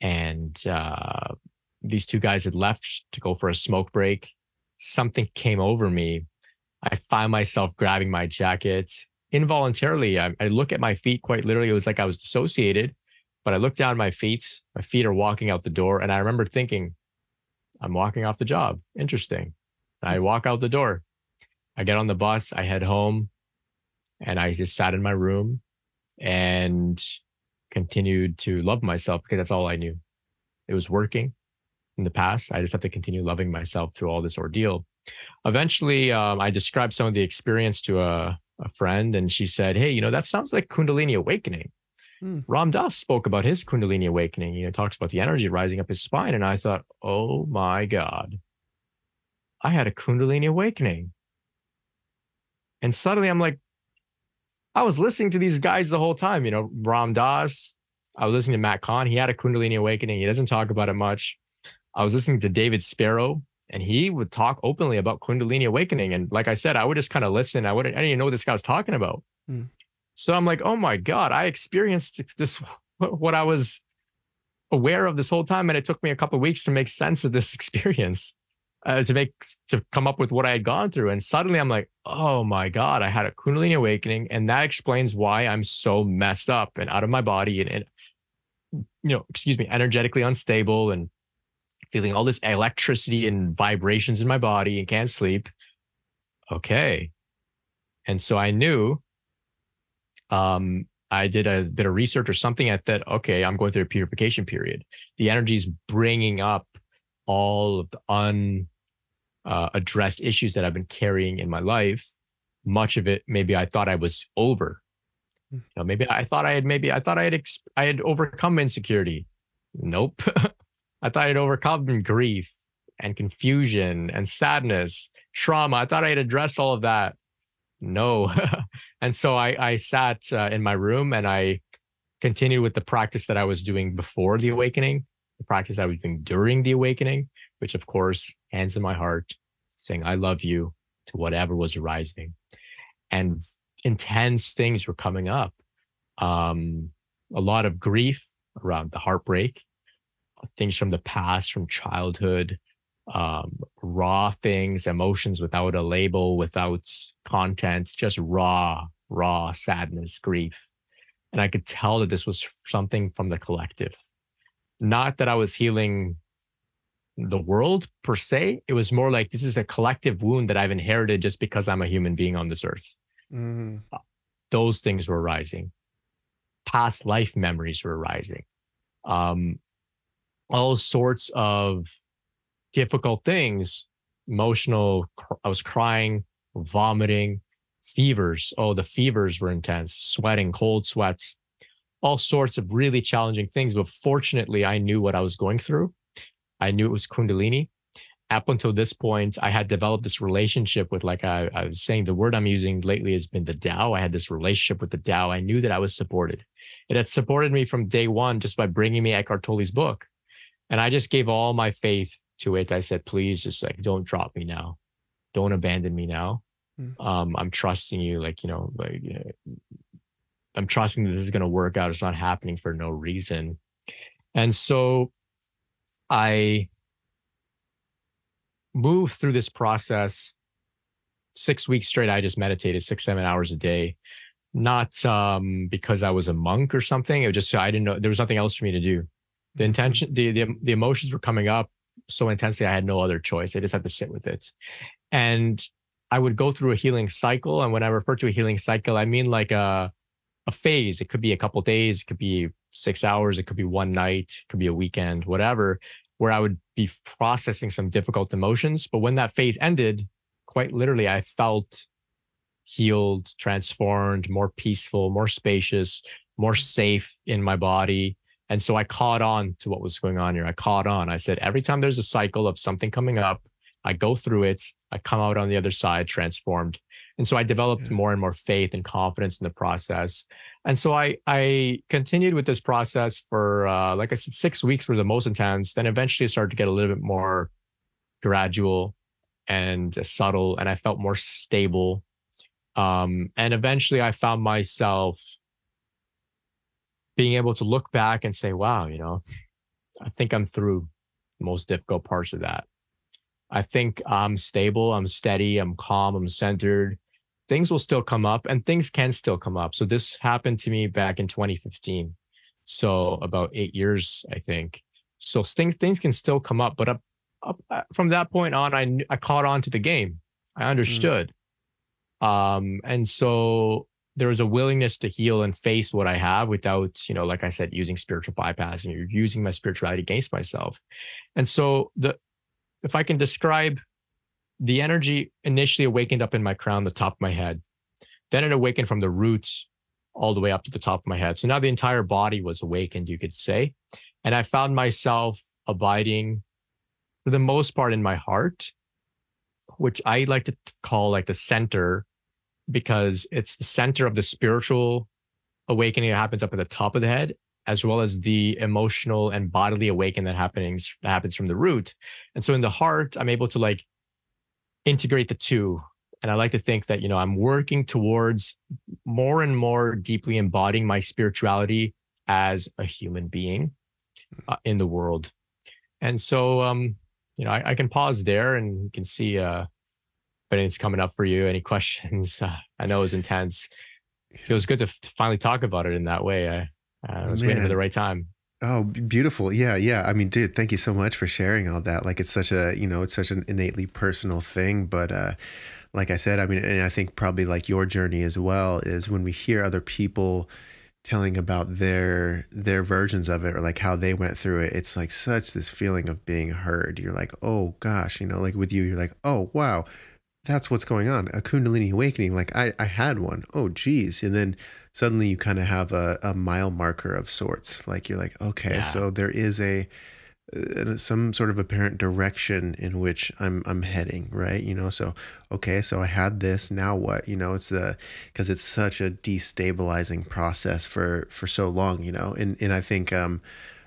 B: and uh, these two guys had left to go for a smoke break something came over me. I find myself grabbing my jacket involuntarily. I, I, look at my feet quite literally. It was like I was dissociated, but I look down my feet. My feet are walking out the door. And I remember thinking, I'm walking off the job. Interesting. I walk out the door. I get on the bus. I head home and I just sat in my room and continued to love myself because that's all I knew. It was working in the past. I just have to continue loving myself through all this ordeal. Eventually, um, I described some of the experience to a, a, friend, and she said, Hey, you know, that sounds like Kundalini awakening. Hmm. Ram Dass spoke about his Kundalini awakening. You know, talks about the energy rising up his spine. And I thought, Oh my God, I had a Kundalini awakening. And suddenly I'm like, I was listening to these guys the whole time, you know, Ram Dass. I was listening to Matt Kahn. He had a Kundalini awakening. He doesn't talk about it much. I was listening to David Spero, and he would talk openly about Kundalini awakening. And like I said, I would just kind of listen. I wouldn't, I didn't even know what this guy was talking about. Mm. So I'm like, oh my God, I experienced this, [laughs] what I was aware of this whole time. And it took me a couple weeks to make sense of this [laughs] experience, uh, to make, to come up with what I had gone through. And suddenly I'm like, oh my God, I had a Kundalini awakening. And that explains why I'm so messed up and out of my body and, and you know, excuse me, energetically unstable and feeling all this electricity and vibrations in my body and can't sleep. Okay. And so I knew um, I did a bit of research or something. I thought, okay, I'm going through a purification period. The energy is bringing up all of the unaddressed uh, issues that I've been carrying in my life. Much of it, maybe I thought I was over. Hmm. You know, maybe I thought I had, maybe I thought I had, ex- I had overcome insecurity. Nope. [laughs] I thought I'd overcome grief and confusion and sadness, trauma. I thought I had addressed all of that. No. [laughs] and so I, I sat uh, in my room and I continued with the practice that I was doing before the awakening, the practice I was doing during the awakening, which of course, hands in my heart, saying, I love you to whatever was arising. And intense things were coming up. Um, a lot of grief around the heartbreak, things from the past, from childhood, um, raw things, emotions without a label, without content, just raw, raw sadness, grief. And I could tell that this was something from the collective. Not that I was healing the world per se. It was more like this is a collective wound that I've inherited just because I'm a human being on this earth. Mm-hmm. Uh, those things were rising. Past life memories were rising. Um, all sorts of difficult things emotional i was crying vomiting fevers oh the fevers were intense sweating cold sweats all sorts of really challenging things but fortunately i knew what i was going through i knew it was kundalini up until this point i had developed this relationship with like I, I was saying the word i'm using lately has been the Tao i had this relationship with the Tao i knew that i was supported it had supported me from day one just by bringing me eckhart tolle's book and I just gave all my faith to it. I said, please just like, don't drop me now. Don't abandon me now. Mm. Um, I'm trusting you. Like, you know, like, I'm trusting that this is going to work out. It's not happening for no reason. And so I moved through this process six weeks straight. I just meditated six, seven hours a day. Not um, because I was a monk or something. It was just I didn't know there was nothing else for me to do the intention the, the the emotions were coming up so intensely i had no other choice i just had to sit with it And I would go through a healing cycle. And when I refer to a healing cycle, I mean like a, a phase. It could be a couple days, it could be six hours, it could be one night, it could be a weekend, whatever, where I would be processing some difficult emotions. But when that phase ended, quite literally, I felt healed, transformed, more peaceful, more spacious, more safe in my body. And so I caught on to what was going on here. I caught on. I said, every time there's a cycle of something coming up, I go through it, I come out on the other side transformed. And so I developed yeah. more and more faith and confidence in the process. And so I I continued with this process for uh, like I said, six weeks were the most intense. Then eventually started to get a little bit more gradual and subtle, and I felt more stable. Um, and eventually I found myself being able to look back and say, wow, you know, I think I'm through the most difficult parts of that. I think I'm stable, I'm steady, I'm calm, I'm centered. Things will still come up and things can still come up. So this happened to me back in 2015. So about eight years, I think. So things things can still come up, but up, up uh, from that point on, I I caught on to the game. I mm. understood. Mm. Um, and so there was a willingness to heal and face what I have without, you know, like I said, using spiritual bypassing or using my spirituality against myself. And so the if I can describe the energy initially awakened up in my crown, the top of my head. Then it awakened from the roots all the way up to the top of my head. So now the entire body was awakened, you could say. And I found myself abiding for the most part in my heart, which I like to call like the center because it's the center of the spiritual awakening that happens up at the top of the head as well as the emotional and bodily awakening that happens that happens from the root. And so in the heart, I'm able to like integrate the two. And I like to think that, you know, I'm working towards more and more deeply embodying my spirituality as a human being uh, in the world. And so, um, you know, I, I, can pause there and you can see uh, if anything's coming up for you, any [laughs] questions. Uh, I know it was intense. It was good to, to finally talk about it in that way. I, uh, I was Man. waiting for the right time.
C: Oh, beautiful. Yeah, yeah. I mean, dude, thank you so much for sharing all that. Like it's such a, you know, it's such an innately personal thing, but uh like I said, I mean, and I think probably like your journey as well is when we hear other people telling about their their versions of it or like how they went through it it's like such this feeling of being heard you're like oh gosh you know like with you you're like oh wow that's what's going on a kundalini awakening like i i had one oh geez and then suddenly you kind of have a, a mile marker of sorts like you're like okay yeah. so there is a uh, some sort of apparent direction in which I'm I'm heading, right? You know, so okay, so I had this, now what? You know, it's the because it's such a destabilizing process for for so long, you know, and and I think um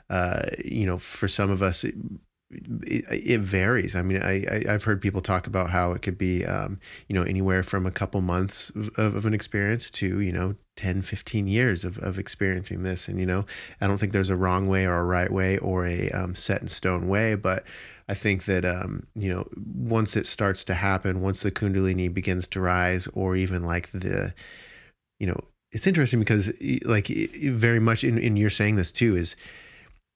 C: uh you know for some of us it, it, varies. I mean, I, I have heard people talk about how it could be, um, you know, anywhere from a couple months of, of an experience to, you know, 10, 15 years of, of experiencing this. And, you know, I don't think there's a wrong way or a right way or a um, set in stone way, but I think that, um, you know, once it starts to happen, once the Kundalini begins to rise or even like the, you know, it's interesting because like very much in, in you're saying this too is,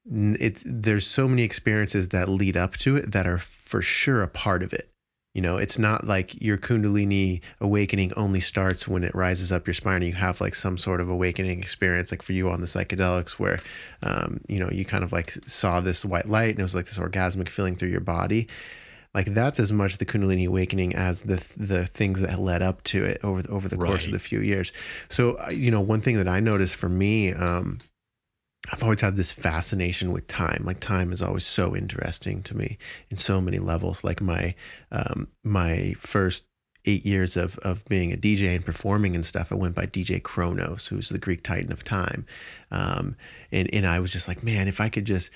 C: it's there's so many experiences that lead up to it that are for sure a part of it. You know it's not like your kundalini awakening only starts when it rises up your spine. You have like some sort of awakening experience like for you on the psychedelics where um, you know you kind of like saw this white light and it was like this orgasmic feeling through your body. Like that's as much the kundalini awakening as the the things that led up to it over the, over the course right. of the few years. So you know one thing that i noticed for me um, I've always had this fascination with time. Like time is always so interesting to me in so many levels. Like my um, my first eight years of of being a DJ and performing and stuff, I went by DJ Kronos, who's the Greek Titan of time, um, and and I was just like, man, if I could just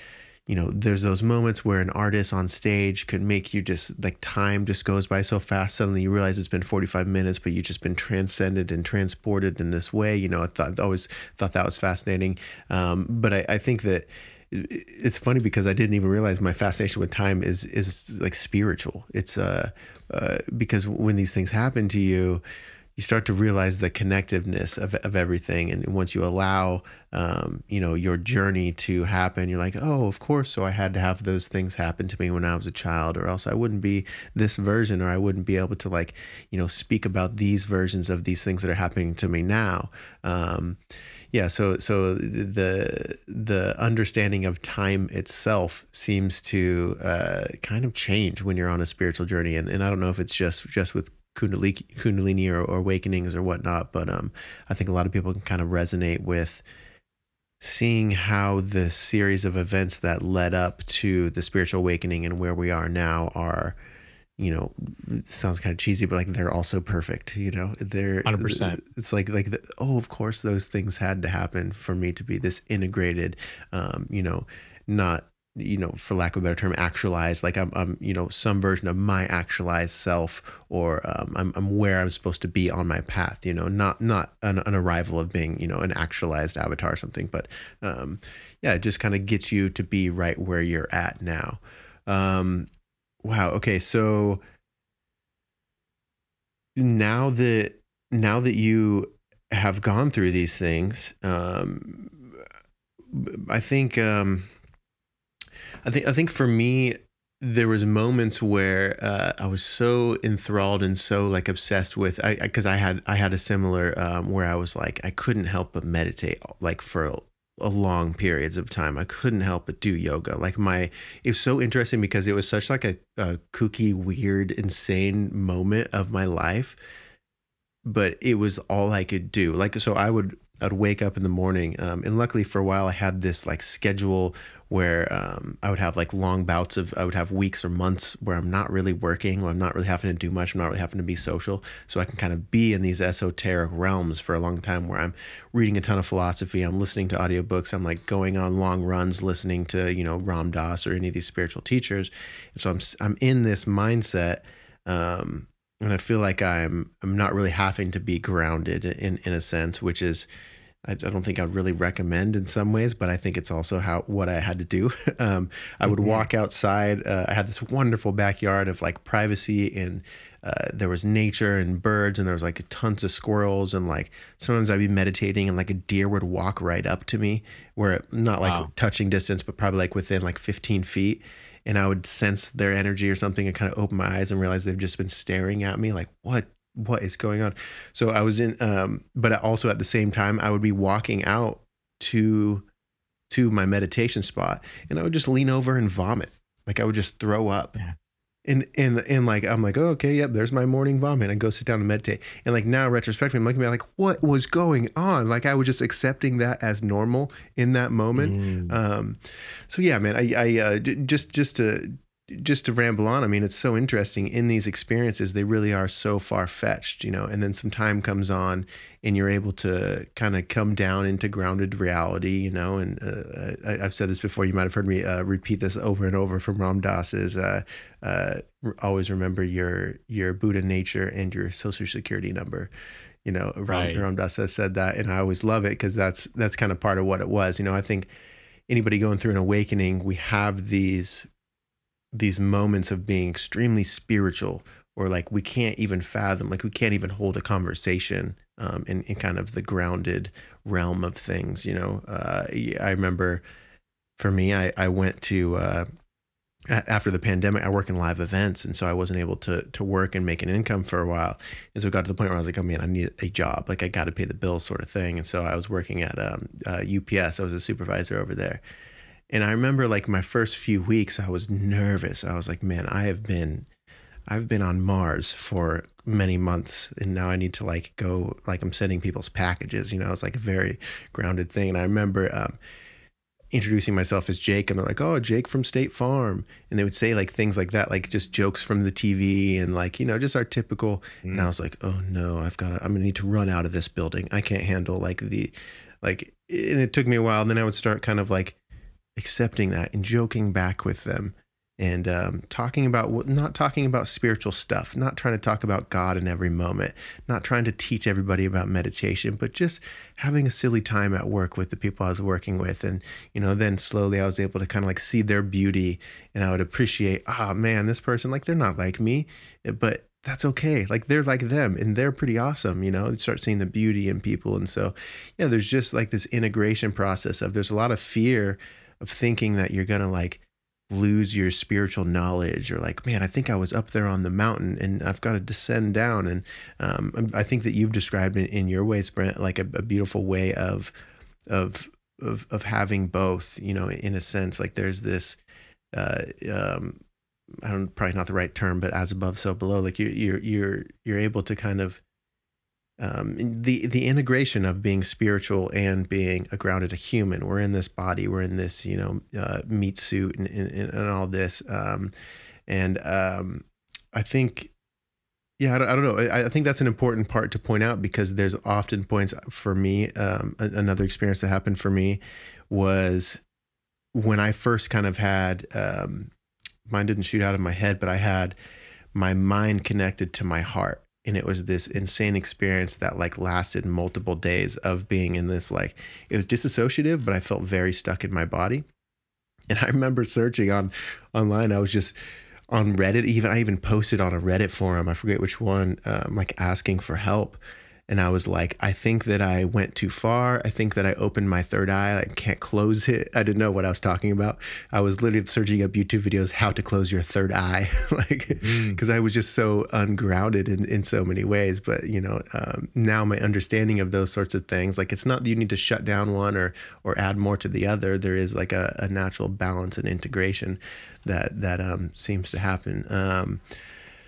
C: you know, there's those moments where an artist on stage could make you just like time just goes by so fast. Suddenly you realize it's been 45 minutes, but you've just been transcended and transported in this way. You know, I thought always thought that was fascinating. Um, but I, I think that it's funny because I didn't even realize my fascination with time is is like spiritual. It's uh, uh because when these things happen to you, you start to realize the connectiveness of, of everything. And once you allow um, you know your journey to happen you're like oh of course so i had to have those things happen to me when i was a child or else i wouldn't be this version or i wouldn't be able to like you know speak about these versions of these things that are happening to me now. Um, yeah so so the the understanding of time itself seems to uh, kind of change when you're on a spiritual journey. And, and i don't know if it's just just with kundalini, kundalini or, or awakenings or whatnot. But um, I think a lot of people can kind of resonate with seeing how the series of events that led up to the spiritual awakening and where we are now are you know sounds kind of cheesy but like they're also perfect you know they're
B: 100%
C: it's like like the, oh of course those things had to happen for me to be this integrated um you know not you know, for lack of a better term, actualized. Like I'm, I'm you know, some version of my actualized self, or um, I'm, I'm where I'm supposed to be on my path. You know, not not an, an arrival of being, you know, an actualized avatar or something, but um, yeah, it just kind of gets you to be right where you're at now. Um, wow. Okay, so now that now that you have gone through these things, um, I think. Um, I think I think for me there was moments where uh, I was so enthralled and so like obsessed with I because I, I, had I had a similar um, where I was like I couldn't help but meditate like for a, long periods of time. I couldn't help but do yoga. Like my it's so interesting because it was such like a, a kooky, weird, insane moment of my life, but it was all I could do. Like so I would I'd wake up in the morning, um, and luckily for a while I had this like schedule where um, I would have like long bouts of I would have weeks or months where I'm not really working or I'm not really having to do much. I'm not really having to be social, so I can kind of be in these esoteric realms for a long time where I'm reading a ton of philosophy. I'm listening to audiobooks. I'm like going on long runs listening to you know Ram Dass or any of these spiritual teachers, and so I'm I'm in this mindset. Um, and I feel like I'm I'm not really having to be grounded in in a sense, which is I, don't think I'd really recommend in some ways, but I think it's also how what I had to do. [laughs] Um, I would mm-hmm. walk outside. Uh, I had this wonderful backyard of like privacy and uh, there was nature and birds and there was like tons of squirrels and like sometimes I'd be meditating and like a deer would walk right up to me where not like wow. touching distance, but probably like within like 15 feet. And I would sense their energy or something and kind of open my eyes and realize they've just been staring at me like, what what is going on? So I was in, um, but also at the same time, I would be walking out to to my meditation spot, and I would just lean over and vomit. Like I would just throw up. Yeah. And, and and like I'm like oh, okay yep there's my morning vomit and go sit down and meditate and like now retrospectively I'm looking at like what was going on like I was just accepting that as normal in that moment mm. um so yeah man I I uh, just just to just to ramble on, I mean, it's so interesting in these experiences, they really are so far fetched, you know, and then some time comes on and you're able to kind of come down into grounded reality, you know, and uh, I, have said this before, you might have heard me uh, repeat this over and over from Ram Dass is uh, uh, always remember your, your Buddha nature and your social security number. You know, Ram, right. Ram Dass has said that, and I always love it because that's that's kind of part of what it was. You know, I think anybody going through an awakening, we have these these moments of being extremely spiritual or like we can't even fathom like we can't even hold a conversation um, in, in kind of the grounded realm of things you know? Uh, i remember for me i, I went to uh, after the pandemic i work in live events and so i wasn't able to to work and make an income for a while. And so it got to the point where i was like oh man i need a job. Like i got to pay the bills sort of thing. And so i was working at um, uh, ups i was a supervisor over there and I remember like my first few weeks, I was nervous. I was like, man, I have been, I've been on Mars for many months, and now I need to like go, like I'm sending people's packages. You know, it's like a very grounded thing. And I remember um, introducing myself as Jake, and they're like, "Oh, Jake from State Farm," and they would say like things like that, like just jokes from the TV, and like you know, just our typical. Mm. And I was like, "Oh no, I've got, to, I'm gonna need to run out of this building. I can't handle like the, like." And it took me a while. And then I would start kind of like accepting that and joking back with them and um, talking about not talking about spiritual stuff not trying to talk about god in every moment not trying to teach everybody about meditation but just having a silly time at work with the people i was working with and you know then slowly i was able to kind of like see their beauty and i would appreciate ah oh, man this person like they're not like me but that's okay. Like they're like them and they're pretty awesome, you know. You start seeing the beauty in people. And so, yeah, there's just like this integration process of there's a lot of fear of thinking that you're gonna like lose your spiritual knowledge or like, man, I think I was up there on the mountain and I've got to descend down. And um, I think that you've described in, in your ways, Brent, like a, a beautiful way of of of of having both, you know, in a sense. Like there's this uh, um, I don't probably not the right term, but as above, so below. Like you, you're you're you're able to kind of um, the the integration of being spiritual and being a grounded a human. We're in this body. We're in this you know uh, meat suit and, and, and all this. Um, and um, I think yeah, I don't, I don't know. I, I, think that's an important part to point out because there's often points for me. Um, another experience that happened for me was when I first kind of had um, mine didn't shoot out of my head, but I had my mind connected to my heart. And it was this insane experience that like lasted multiple days of being in this like it was disassociative, but I felt very stuck in my body. And I remember searching on online. I was just on Reddit. Even I even posted on a Reddit forum. I forget which one. Um, like asking for help and I was like, I think that I went too far. I think that I opened my third eye. I can't close it. I didn't know what I was talking about. I was literally searching up YouTube videos how to close your third eye, [laughs] like because mm. I was just so ungrounded in in so many ways. But you know, um, now my understanding of those sorts of things, like it's not that you need to shut down one or or add more to the other. There is like a, a natural balance and integration that that um, seems to happen. Um,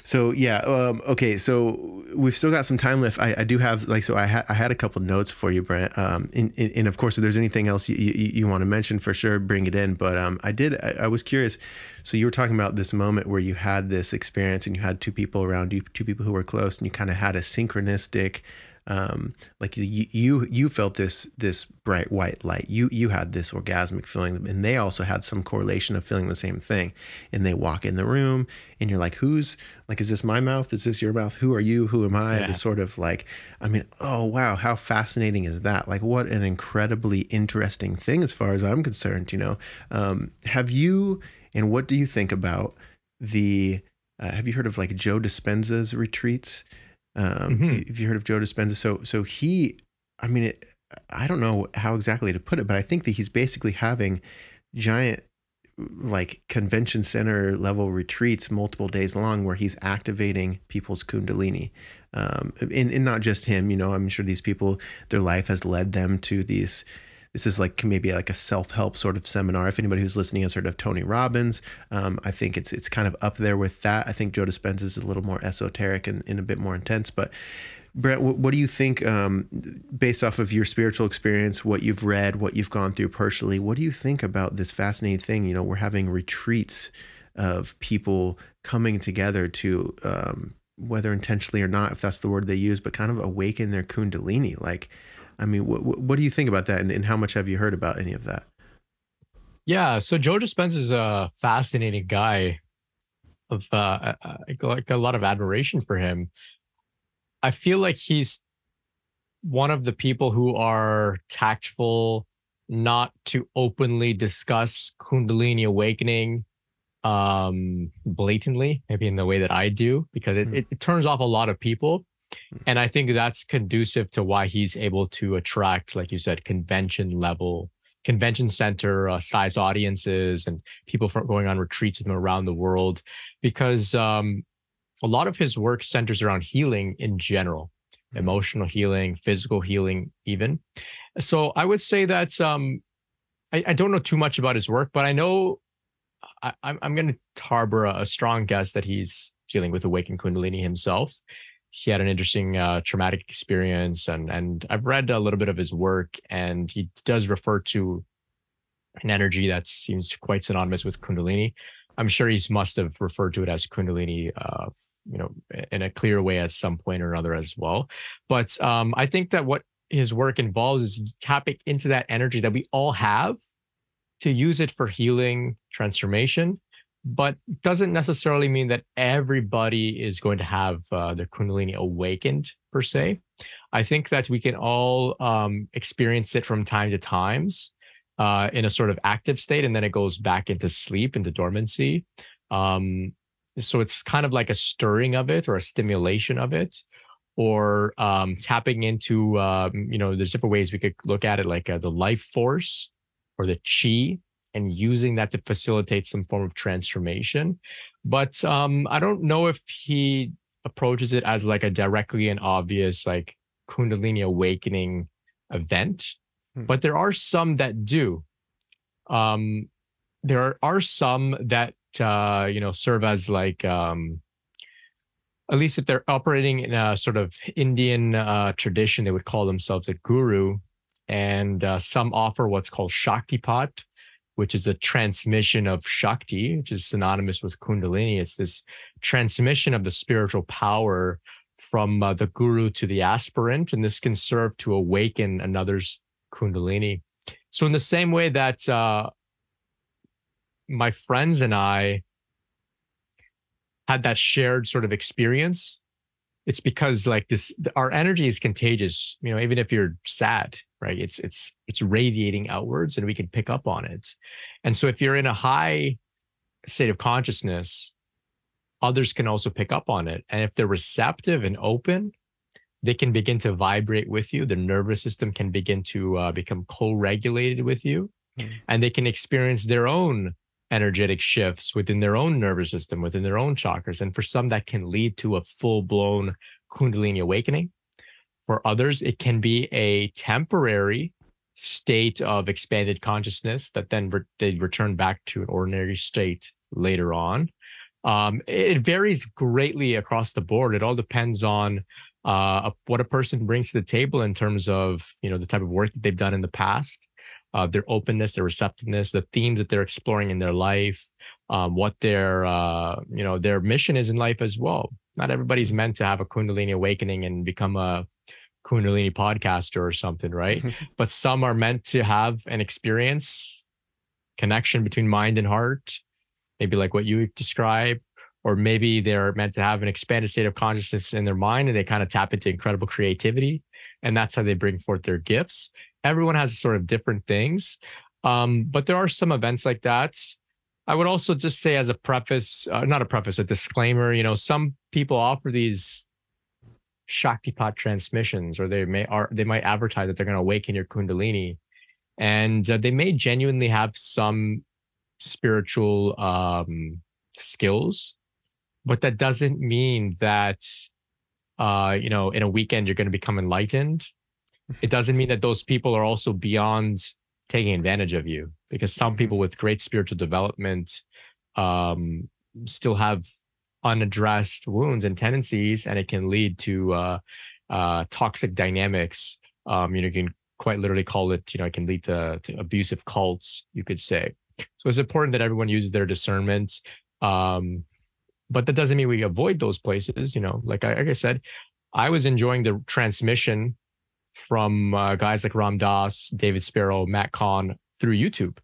C: so yeah, um, okay. So we've still got some time left. I, I do have like so I had I had a couple notes for you, Brent. Um, and, and of course, if there's anything else you, you, you want to mention, for sure, bring it in. But um, I did. I, I, was curious. So you were talking about this moment where you had this experience, and you had two people around you, two people who were close, and you kind of had a synchronistic um, like you, you you felt this this bright white light. You you had this orgasmic feeling and they also had some correlation of feeling the same thing. And they walk in the room and you're like who's like is this my mouth? Is this your mouth? Who are you? Who am i? Yeah. this sort of like i mean oh wow how fascinating is that? Like what an incredibly interesting thing as far as i'm concerned you know? Um, have you and what do you think about the uh, have you heard of like joe dispenza's retreats um, mm-hmm. If you heard of Joe Dispenza, so so he, I mean, it, I don't know how exactly to put it, but I think that he's basically having giant like convention center level retreats multiple days long where he's activating people's kundalini um, and, and not just him you know i'm sure these people their life has led them to these this is like maybe like a self-help sort of seminar. If anybody who's listening has heard of Tony Robbins, um, I think it's it's kind of up there with that. I think Joe Dispenza is a little more esoteric and, and a bit more intense. But Brent, what, what do you think, um, based off of your spiritual experience, what you've read, what you've gone through personally? What do you think about this fascinating thing? You know, we're having retreats of people coming together to um, whether intentionally or not, if that's the word they use, but kind of awaken their kundalini. Like, I mean, what, what do you think about that? And, and how much have you heard about any of that?
B: Yeah. So Joe Dispenza is a fascinating guy of uh, like a lot of admiration for him. I feel like he's one of the people who are tactful not to openly discuss Kundalini awakening um blatantly maybe in the way that i do because it, mm. it, it, turns off a lot of people and I think that's conducive to why he's able to attract, like you said, convention level, convention center uh, size audiences and people from going on retreats with him around the world, because um, a lot of his work centers around healing in general, mm-hmm. emotional healing, physical healing, even. So I would say that um, I, I, don't know too much about his work, but I know I, am going to harbor a, a strong guess that he's dealing with awakened Kundalini himself he had an interesting uh, traumatic experience and and I've read a little bit of his work and he does refer to an energy that seems quite synonymous with kundalini. I'm sure he must have referred to it as kundalini uh, you know in a clear way at some point or another as well. But um, I think that what his work involves is tapping into that energy that we all have to use it for healing transformation but doesn't necessarily mean that everybody is going to have uh, their kundalini awakened per se. I think that we can all um, experience it from time to times uh, in a sort of active state and then it goes back into sleep into dormancy. Um, So it's kind of like a stirring of it or a stimulation of it, or um, tapping into, um, you know, there's different ways we could look at it, like uh, the life force or the chi, and using that to facilitate some form of transformation. But um, I don't know if he approaches it as like a directly and obvious, like Kundalini awakening event. Hmm. But there are some that do. Um, there are, some that uh, you know serve as like um, at least if they're operating in a sort of Indian uh, tradition, they would call themselves a guru, and uh, some offer what's called Shaktipat, which is a transmission of Shakti, which is synonymous with Kundalini. It's this transmission of the spiritual power from uh, the guru to the aspirant, and this can serve to awaken another's Kundalini. So, in the same way that uh, my friends and I had that shared sort of experience, it's because like this, our energy is contagious. You know, even if you're sad, right? It's it's it's radiating outwards, and we can pick up on it. And so, if you're in a high state of consciousness, others can also pick up on it. And if they're receptive and open, they can begin to vibrate with you. The nervous system can begin to uh, become co-regulated with you, mm. and they can experience their own energetic shifts within their own nervous system, within their own chakras. And for some, that can lead to a full blown Kundalini awakening. For others, it can be a temporary state of expanded consciousness that then re- they return back to an ordinary state later on. Um, it varies greatly across the board. It all depends on uh, what a person brings to the table in terms of you know the type of work that they've done in the past uh, their openness, their receptiveness, the themes that they're exploring in their life, um, what their uh, you know their mission is in life as well. Not everybody's meant to have a Kundalini awakening and become a Kundalini podcaster or something, right? [laughs] but some are meant to have an experience, connection between mind and heart, maybe like what you describe, or maybe they're meant to have an expanded state of consciousness in their mind and they kind of tap into incredible creativity and that's how they bring forth their gifts everyone has sort of different things. Um, but there are some events like that. I would also just say, as a preface, uh, not a preface, a disclaimer, you know, some people offer these Shaktipat transmissions, or they may are they might advertise that they're going to awaken your Kundalini, and uh, they may genuinely have some spiritual um, skills, but that doesn't mean that uh, you know in a weekend you're going to become enlightened it doesn't mean that those people are also beyond taking advantage of you because some people mm-hmm. with great spiritual development um, still have unaddressed wounds and tendencies and it can lead to uh, uh, toxic dynamics. Um, you know you can quite literally call it you know it can lead to, to abusive cults you could say. So it's important that everyone uses their discernment um, but that doesn't mean we avoid those places you know. Like I, like I said i was enjoying the transmission from uh, guys like Ram Dass, David Spero, Matt Kahn through YouTube,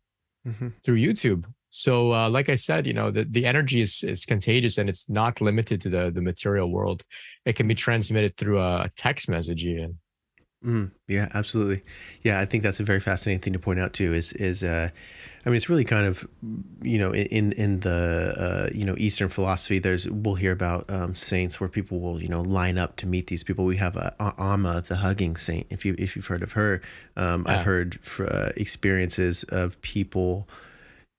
B: mm-hmm. through YouTube. So, uh, like I said, you know, the, the energy is, is contagious and it's not limited to the, the material world. It can be transmitted through a text message even.
C: Mm, yeah, absolutely. Yeah, I think that's a very fascinating thing to point out too. Is is uh, I mean, it's really kind of you know in in the uh, you know Eastern philosophy. There's we'll hear about um, saints where people will you know line up to meet these people. We have uh, Amma, the hugging saint. If you if you've heard of her, um, yeah. I've heard for, uh, experiences of people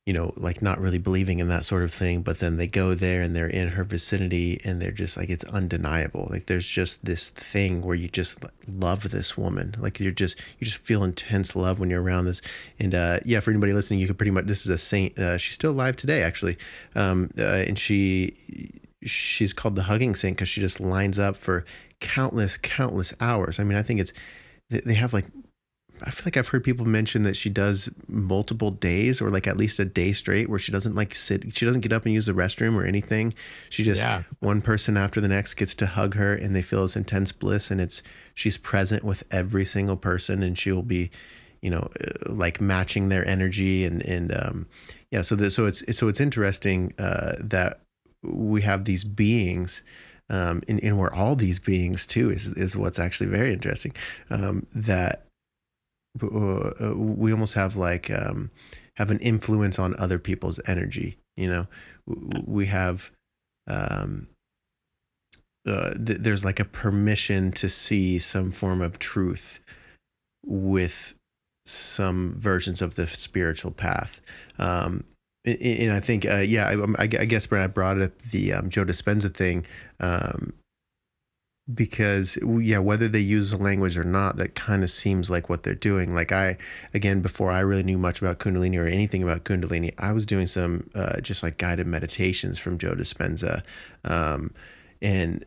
C: you know, like not really believing in that sort of thing, but then they go there and they're in her vicinity and they're just like, it's undeniable. Like there's just this thing where you just love this woman. Like you're just, you just feel intense love when you're around this. And uh, yeah, for anybody listening, you could pretty much, this is a saint. Uh, she's still alive today, actually. Um, uh, and she, she's called the hugging saint because she just lines up for countless, countless hours. I mean, I think it's, they have like I feel like I've heard people mention that she does multiple days or like at least a day straight where she doesn't like sit, she doesn't get up and use the restroom or anything. She just, yeah. one person after the next gets to hug her and they feel this intense bliss and it's, she's present with every single person and she'll be, you know, uh, like matching their energy and, and, um, yeah. So, the, so it's, so it's interesting, uh, that we have these beings, um, and, and where all these beings too is, is what's actually very interesting, um, that, we almost have like um, have an influence on other people's energy. You know, we have um, uh, th- there's like a permission to see some form of truth with some versions of the spiritual path. Um, and I think, uh, yeah, I, I, guess I brought up the um, Joe Dispenza thing um, because, yeah, whether they use the language or not, that kind of seems like what they're doing. Like I, again, before I really knew much about Kundalini or anything about Kundalini, I was doing some uh, just like guided meditations from Joe Dispenza, um, and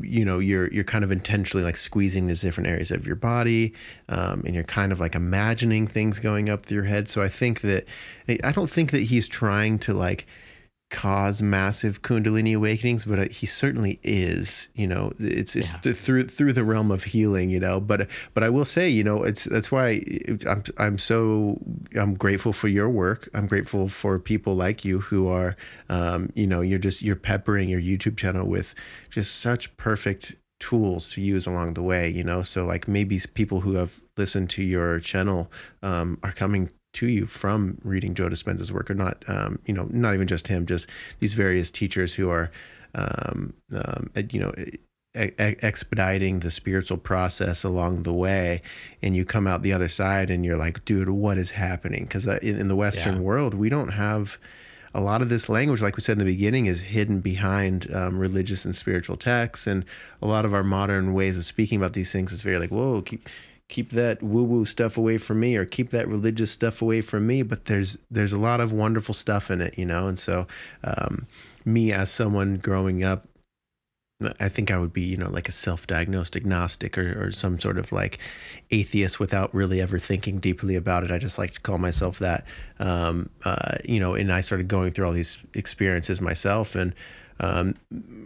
C: you know you're you're kind of intentionally like squeezing these different areas of your body um, and you're kind of like imagining things going up through your head so i think that i don't think that he's trying to like cause massive kundalini awakenings but uh, he certainly is you know it's it's yeah. through through the realm of healing you know but but I will say you know it's that's why I'm I'm so I'm grateful for your work I'm grateful for people like you who are um, you know you're just you're peppering your YouTube channel with just such perfect tools to use along the way you know so like maybe people who have listened to your channel um, are coming to you from reading Joe Dispenza's work, or not, um, you know, not even just him, just these various teachers who are, um, um, you know, expediting the spiritual process along the way, and you come out the other side, and you're like, dude, what is happening? Because uh, in, in, the Western yeah. world, we don't have a lot of this language, like we said in the beginning, is hidden behind um, religious and spiritual texts, and a lot of our modern ways of speaking about these things is very like, whoa, keep keep that woo woo stuff away from me or keep that religious stuff away from me but there's there's a lot of wonderful stuff in it you know and so um, me as someone growing up I think I would be, you know, like a self-diagnosed agnostic or, or some sort of like atheist without really ever thinking deeply about it. I just like to call myself that, um, uh, you know. And I started going through all these experiences myself, and um,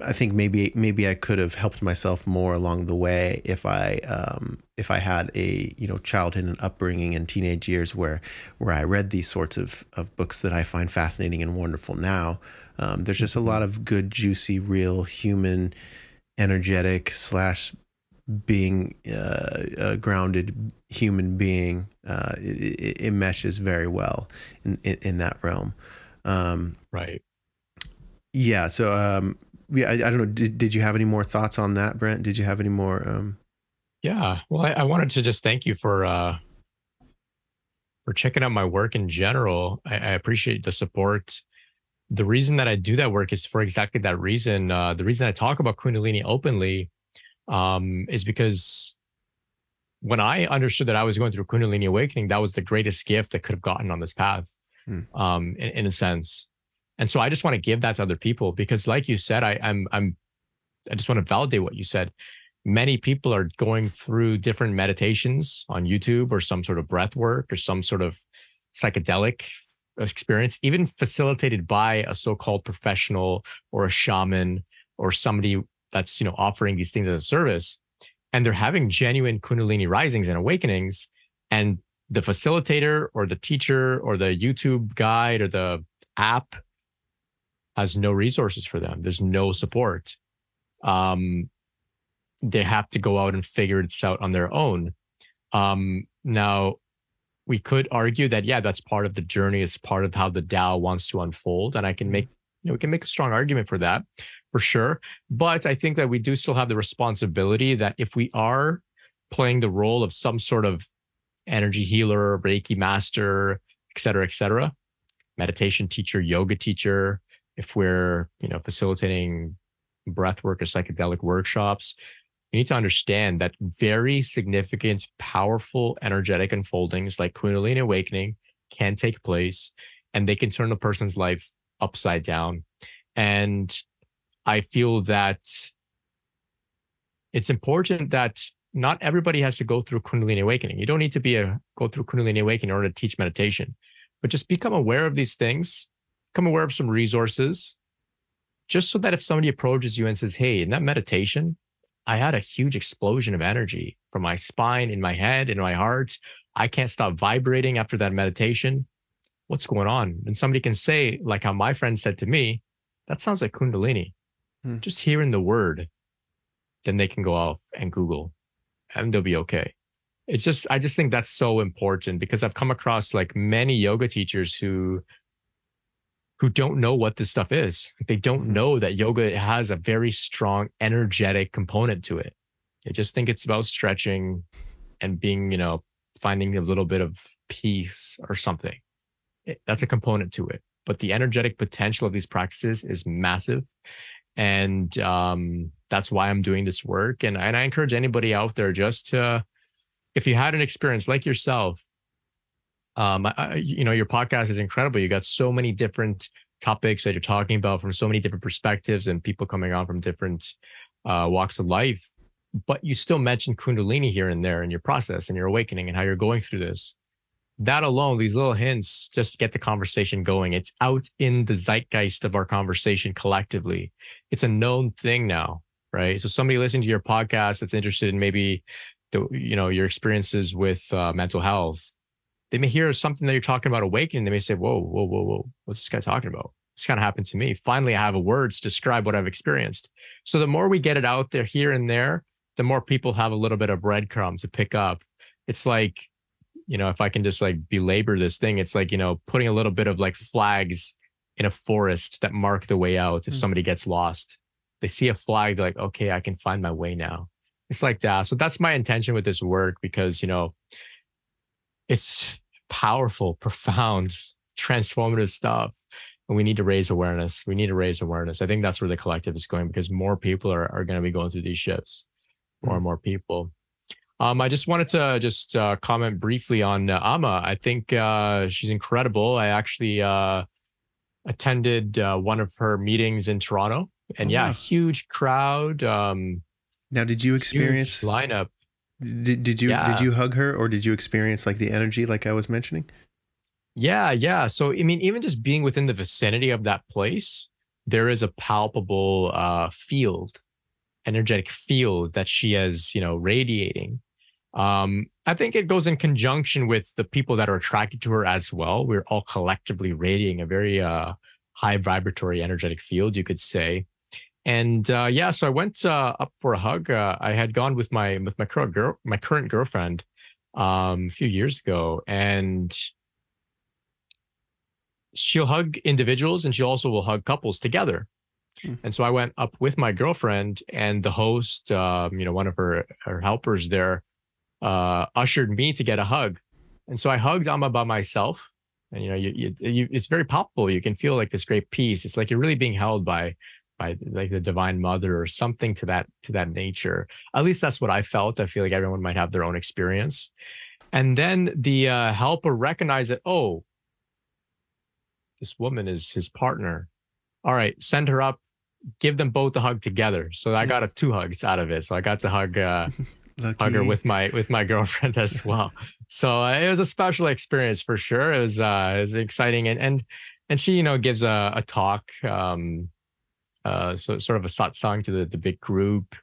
C: I think maybe maybe I could have helped myself more along the way if I um, if I had a you know childhood and upbringing and teenage years where where I read these sorts of, of books that I find fascinating and wonderful now. Um, there's just a lot of good, juicy, real human, energetic slash being uh, a grounded human being. Uh, it, it, meshes very well in in, in that realm. Um,
B: right.
C: Yeah. So, um, yeah, I, I, don't know. Did, did you have any more thoughts on that, Brent? Did you have any more? Um...
B: Yeah. Well, I, I wanted to just thank you for, uh, for checking out my work in general. I, I, appreciate the support. The reason that I do that work is for exactly that reason. Uh, the reason I talk about Kundalini openly um, is because when I understood that I was going through Kundalini awakening, that was the greatest gift I could have gotten on this path, hmm. um, in, in, a sense. And so I just want to give that to other people because, like you said, I, I'm I'm I just want to validate what you said. Many people are going through different meditations on YouTube or some sort of breath work or some sort of psychedelic experience, even facilitated by a so-called professional or a shaman or somebody that's you know offering these things as a service. And they're having genuine Kundalini risings and awakenings. And the facilitator or the teacher or the YouTube guide or the app has no resources for them. There's no support. Um, they have to go out and figure it out on their own. Um, now, we could argue that yeah, that's part of the journey. It's part of how the DAO wants to unfold, and I can make you know we can make a strong argument for that, for sure. But I think that we do still have the responsibility that if we are playing the role of some sort of energy healer, Reiki master, et cetera, et cetera, meditation teacher, yoga teacher, if we're you know facilitating breath work or psychedelic workshops you need to understand that very significant powerful energetic unfoldings like kundalini awakening can take place and they can turn a person's life upside down. And i feel that it's important that not everybody has to go through kundalini awakening. You don't need to be a go through kundalini awakening in order to teach meditation but just become aware of these things become aware of some resources just so that if somebody approaches you and says, Hey, in that meditation, I had a huge explosion of energy from my spine, in my head, in my heart. I can't stop vibrating after that meditation. What's going on? And somebody can say, like how my friend said to me, that sounds like Kundalini. Hmm. Just hearing the word, then they can go off and Google and they'll be okay. It's just, I just think that's so important because I've come across like many yoga teachers who who don't know what this stuff is. They don't mm-hmm. know that yoga has a very strong energetic component to it. They just think it's about stretching and being, you know, finding a little bit of peace or something. It, that's a component to it. But the energetic potential of these practices is massive. And um, that's why I'm doing this work. And, and I encourage anybody out there just to, if you had an experience like yourself, um, I, you know, your podcast is incredible. You got so many different topics that you're talking about from so many different perspectives and people coming on from different uh, walks of life. But you still mention Kundalini here and there in your process and your awakening and how you're going through this. That alone, these little hints just get the conversation going. It's out in the zeitgeist of our conversation collectively. It's a known thing now, right? So somebody listening to your podcast that's interested in maybe the you know your experiences with uh, mental health they may hear something that you're talking about awakening. They may say, whoa, whoa, whoa, whoa, what's this guy talking about? This kind of happened to me. Finally, I have a words to describe what I've experienced. So the more we get it out there here and there, the more people have a little bit of breadcrumb to pick up. It's like, you know, if I can just like belabor this thing, it's like, you know, putting a little bit of like flags in a forest that mark the way out if mm-hmm. somebody gets lost. They see a flag, they're like, okay, I can find my way now. It's like that. So that's my intention with this work because, you know, it's powerful, profound, transformative stuff. And we need to raise awareness. We need to raise awareness. I think that's where the collective is going because more people are, are going to be going through these shifts, more and more people. Um, I just wanted to just uh, comment briefly on uh, Amma. I think uh, she's incredible. I actually uh, attended uh, one of her meetings in Toronto, and oh, yeah, huge crowd. Um,
C: now, did you experience
B: lineup?
C: Did, did you yeah. did you hug her or did you experience like the energy like I was mentioning?
B: Yeah, yeah. So I mean, even just being within the vicinity of that place, there is a palpable uh, field, energetic field that she is, you know, radiating. Um, I think it goes in conjunction with the people that are attracted to her as well. We're all collectively radiating a very uh, high vibratory energetic field, you could say. And uh, yeah, so I went uh, up for a hug. Uh, I had gone with my with my current girl, my current girlfriend, um, a few years ago, and she'll hug individuals, and she also will hug couples together. Hmm. And so I went up with my girlfriend, and the host, um, you know, one of her her helpers there, uh, ushered me to get a hug. And so I hugged Amma by myself, and you know, you, you, you, it's very palpable. You can feel like this great peace. It's like you're really being held by by like the divine mother or something to that to that nature. At least that's what i felt. I feel like everyone might have their own experience. And then the uh, helper recognized that oh this woman is his partner. All right send her up. Give them both a hug together. So i got a two hugs out of it. So i got to hug uh, [laughs] hug her with my with my girlfriend as [laughs] well. So uh, it was a special experience for sure. It was uh it was exciting. And and and she you know gives a, a talk um uh, so sort of a satsang to the, the big group.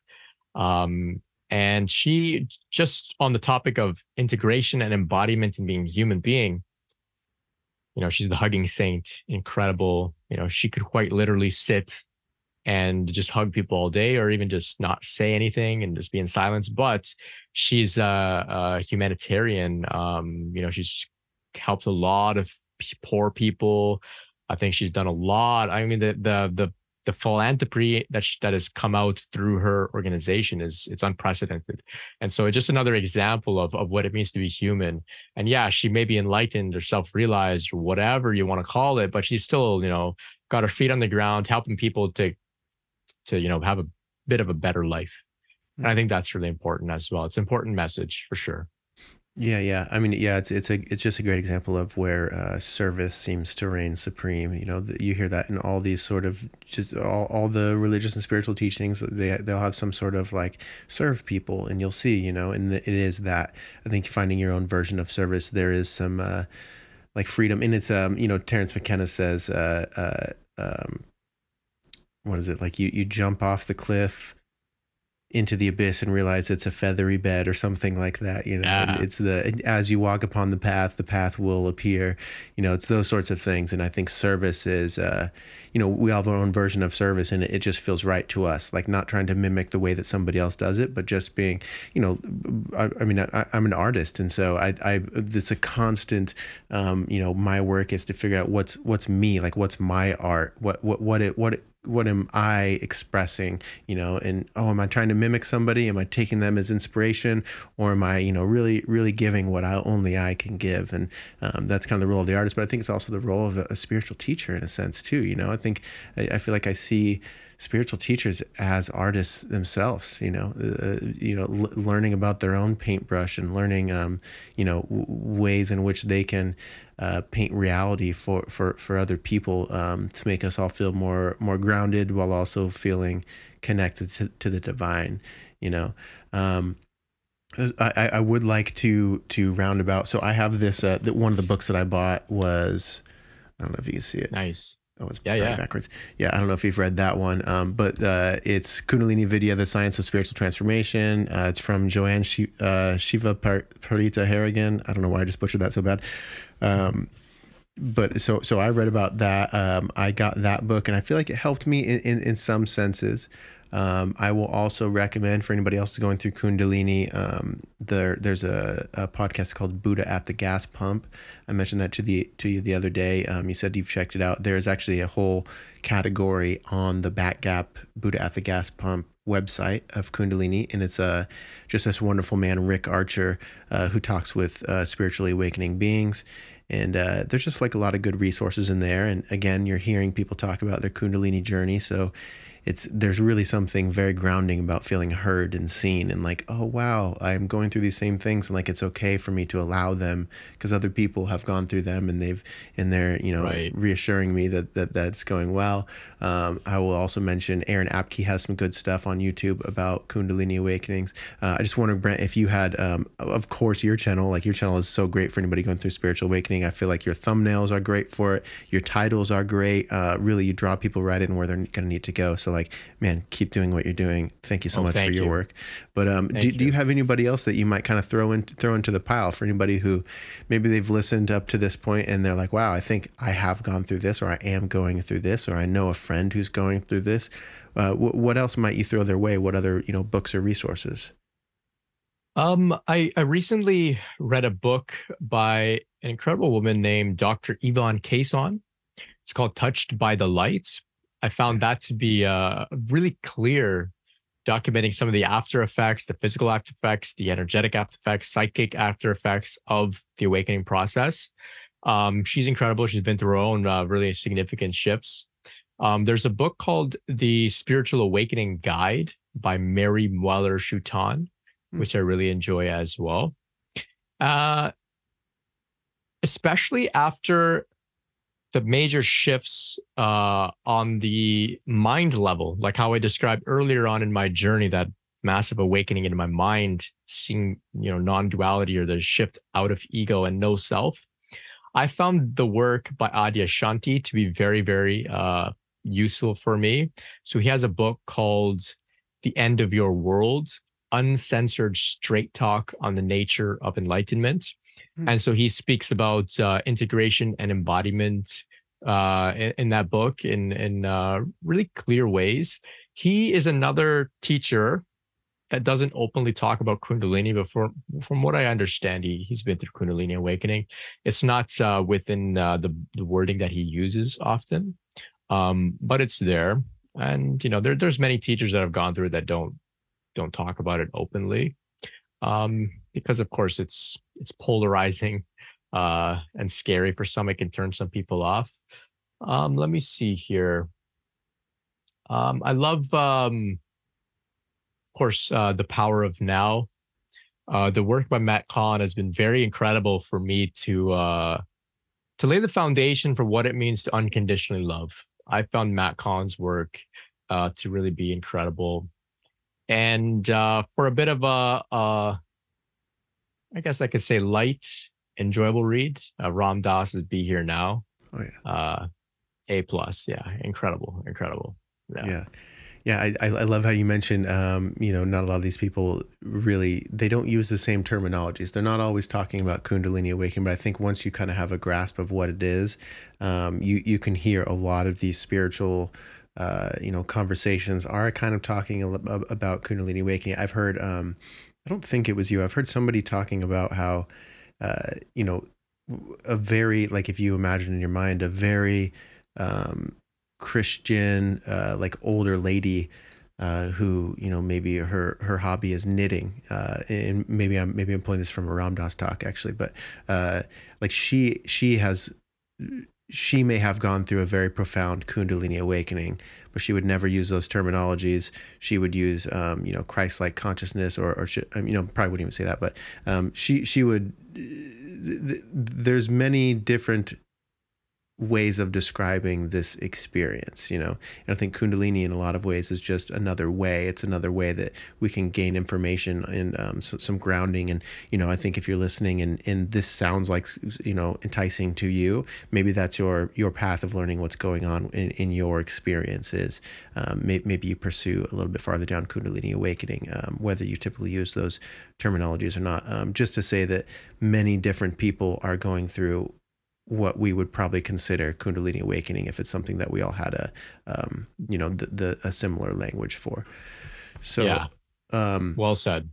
B: Um, and she just on the topic of integration and embodiment and being human being, you know, she's the hugging saint, incredible. You know, she could quite literally sit and just hug people all day or even just not say anything and just be in silence. But she's a, a humanitarian. Um, you know, she's helped a lot of poor people. I think she's done a lot. I mean, the the the the philanthropy that she, that has come out through her organization is it's unprecedented. And so it's just another example of, of what it means to be human. And yeah she may be enlightened or self-realized or whatever you want to call it but she's still you know got her feet on the ground helping people to to you know have a bit of a better life. And i mm-hmm. think that's really important as well. It's an important message for sure
C: yeah, yeah. I mean, yeah. It's it's a it's just a great example of where uh, service seems to reign supreme. You know, you hear that in all these sort of just all, all the religious and spiritual teachings. They they'll have some sort of like serve people, and you'll see. You know, and it is that. I think finding your own version of service. There is some uh, like freedom, and it's um you know Terence McKenna says uh uh um what is it like you you jump off the cliff into the abyss and realize it's a feathery bed or something like that. You know, it's the as you walk upon the path, the path will appear. You know, it's those sorts of things. And I think service is, uh, you know, we all have our own version of service, and it, just feels right to us. Like not trying to mimic the way that somebody else does it, but just being, you know, I, I mean, I, I'm an artist, and so I, I, it's a constant. Um, you know, my work is to figure out what's what's me, like what's my art, what what what it what. It, what am I expressing, you know, and oh, am I trying to mimic somebody? Am I taking them as inspiration, or am I, you know, really, really giving what I only I can give? And um, that's kind of the role of the artist. But I think it's also the role of a, a spiritual teacher in a sense too. You know, I think I, I feel like I see spiritual teachers as artists themselves you know uh, you know learning about their own paintbrush and learning um, you know ways in which they can uh, paint reality for for for other people um, to make us all feel more more grounded while also feeling connected to, to the divine you know um, I, I would like to to round about. so I have this uh, that one of the books that I bought was I don't know if you can see it
B: Nice.
C: Oh, it's
B: Yeah,
C: yeah, backwards. Yeah, I don't know if you've read that one, um, but uh, it's Kundalini Vidya, The Science of Spiritual Transformation. Uh, it's from Joanne Shi uh, Shiva Par- Parita Harrigan. I don't know why I just butchered that so bad. Um, but so so I read about that. Um, I got that book, and I feel like it helped me in, in, in some senses. Um, I will also recommend for anybody else going through Kundalini. Um, there, there's a, a podcast called Buddha at the Gas Pump. I mentioned that to the to you the other day. Um, you said you've checked it out. There's actually a whole category on the BatGap Buddha at the Gas Pump website of Kundalini, and it's uh, just this wonderful man, Rick Archer, uh, who talks with uh, spiritually awakening beings. And uh, there's just like a lot of good resources in there. And again, you're hearing people talk about their Kundalini journey. So it's there's really something very grounding about feeling heard and seen and like oh wow i'm going through these same things and like it's okay for me to allow them because other people have gone through them and they've and they're you know
B: Right.
C: reassuring me that, that that's going well. Um, i will also mention aaron abke has some good stuff on youtube about kundalini awakenings. Uh, i just wonder brent if you had um, of course your channel like your channel is so great for anybody going through spiritual awakening. I feel like your thumbnails are great for it. Your titles are great. Uh, really you draw people right in where they're going to need to go. So like man keep doing what you're doing thank you so
B: Oh,
C: much for your
B: you.
C: work but um, do,
B: Thank
C: do you
B: you.
C: have anybody else that you might kind of throw in throw into the pile for anybody who maybe they've listened up to this point and they're like wow i think i have gone through this or i am going through this or i know a friend who's going through this uh, wh- what else might you throw their way what other you know books or resources
B: Um, I, I recently read a book by an incredible woman named Dr. Yvonne Kason. It's called Touched by the Light. I found that to be uh, really clear, documenting some of the after effects, the physical after effects, the energetic after effects, psychic after effects of the awakening process. Um, she's incredible. She's been through her own uh, really significant shifts. Um, there's a book called The Spiritual Awakening Guide by Mary Mueller Shutan,
C: Hmm.
B: which I really enjoy as well. Uh, especially after the major shifts uh, on the mind level, like how I described earlier on in my journey, that massive awakening in my mind, seeing you know non-duality or the shift out of ego and no self. I found the work by Adyashanti to be very, very uh, useful for me. So he has a book called "The End of Your World: Uncensored Straight Talk on the Nature of Enlightenment."
C: Hmm.
B: And so he speaks about uh, integration and embodiment uh, in, in that book in in uh, really clear ways. He is another teacher that doesn't openly talk about Kundalini, but from from what I understand, he he's been through Kundalini awakening. It's not uh, within uh, the the wording that he uses often, um, but it's there. And you know, there there's many teachers that have gone through it that don't don't talk about it openly, um, because of course it's it's polarizing uh, and scary for some. It can turn some people off. Um, let me see here. Um, I love, um, of course, uh, the power of now. Uh, the work by Matt Kahn has been very incredible for me to uh, to lay the foundation for what it means to unconditionally love. I found Matt Kahn's work uh, to really be incredible, and uh, for a bit of a, uh, I guess I could say light, enjoyable read. Uh, Ram Dass is "Be Here Now."
C: oh yeah
B: Uh, a plus, yeah, incredible, incredible. Yeah.
C: yeah Yeah, I, I love how you mentioned, um, you know, not a lot of these people really, they don't use the same terminologies. They're not always talking about Kundalini awakening, but I think once you kind of have a grasp of what it is, um, you, you can hear a lot of these spiritual, uh, you know, conversations are kind of talking about Kundalini awakening. I've heard, um, I don't think it was you, I've heard somebody talking about how, uh, you know, a very, like if you imagine in your mind, a very, um, Christian, uh, like older lady uh, who you know maybe her her hobby is knitting, uh, and maybe I'm maybe I'm pulling this from a Ram Dass talk actually, but uh, like she she has she may have gone through a very profound Kundalini awakening, but she would never use those terminologies. She would use, um, you know, Christ-like consciousness, or, or she, you know, probably wouldn't even say that, but um, she she would. There's many different ways of describing this experience you know? And i think kundalini in a lot of ways is just another way. It's another way that we can gain information and um, so, some grounding. And you know i think if you're listening and and this sounds like you know enticing to you maybe that's your your path of learning what's going on in, in your experiences. Um, may, maybe you pursue a little bit farther down kundalini awakening um, whether you typically use those terminologies or not. Um, just to say that many different people are going through what we would probably consider Kundalini awakening if it's something that we all had a, um, you know, the, the a similar language for. So,
B: yeah. Um, well said.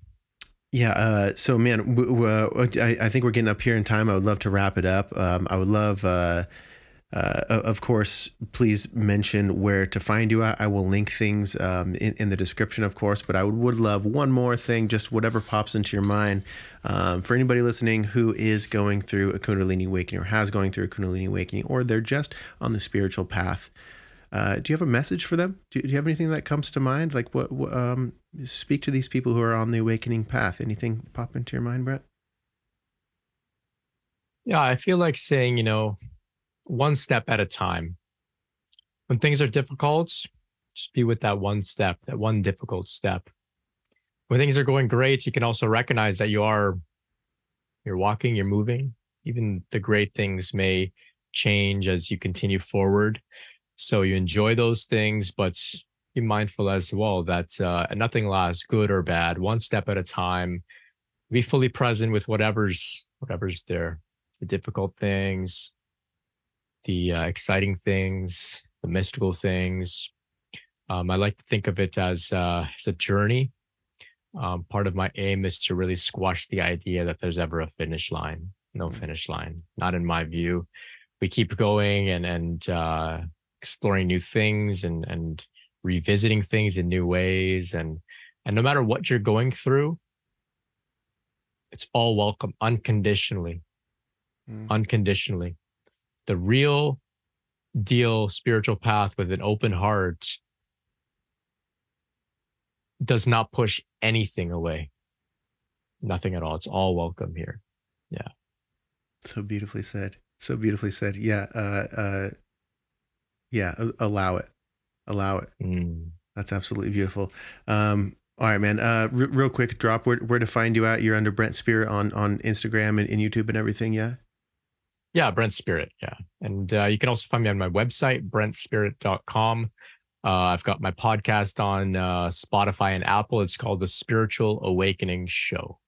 C: Yeah. Uh, so, man, I, I think we're getting up here in time. I would love to wrap it up. Um, I would love. Uh, uh, of course, please mention where to find you I will link things um, in, in, the description, of course, but I would, would love one more thing, just whatever pops into your mind. Um, for anybody listening who is going through a Kundalini awakening or has going through a Kundalini awakening, or they're just on the spiritual path, uh, do you have a message for them? Do, do, you have anything that comes to mind? Like what, what um, speak to these people who are on the awakening path. Anything pop into your mind, Brent?
B: Yeah, I feel like saying, you know, one step at a time. When things are difficult, just be with that one step, that one difficult step. When things are going great, you can also recognize that you are you're walking, you're moving. Even the great things may change as you continue forward. So you enjoy those things, but be mindful as well that uh, nothing lasts, good or bad, one step at a time. Be fully present with whatever's whatever's there, the difficult things, the uh, exciting things, the mystical things. Um, I like to think of it as, uh, as a journey. Um, part of my aim is to really squash the idea that there's ever a finish line. No mm. finish line, not in my view. We keep going and and uh, exploring new things and and revisiting things in new ways and and no matter what you're going through, it's all welcome unconditionally, mm. unconditionally the real deal spiritual path with an open heart does not push anything away. Nothing at all. It's all welcome here. Yeah.
C: So beautifully said. So beautifully said. Yeah. Uh, uh, yeah. Allow it. Allow it. Mm. That's absolutely beautiful. Um, all right, man. Uh, r- real quick, drop where, where to find you at. You're under Brent Spear on on Instagram and, and YouTube and everything. Yeah.
B: Yeah, Brent Spirit. Yeah. And uh, you can also find me on my website, brentspirit.com. Uh, I've got my podcast on uh, Spotify and Apple. It's called The Spiritual Awakening Show.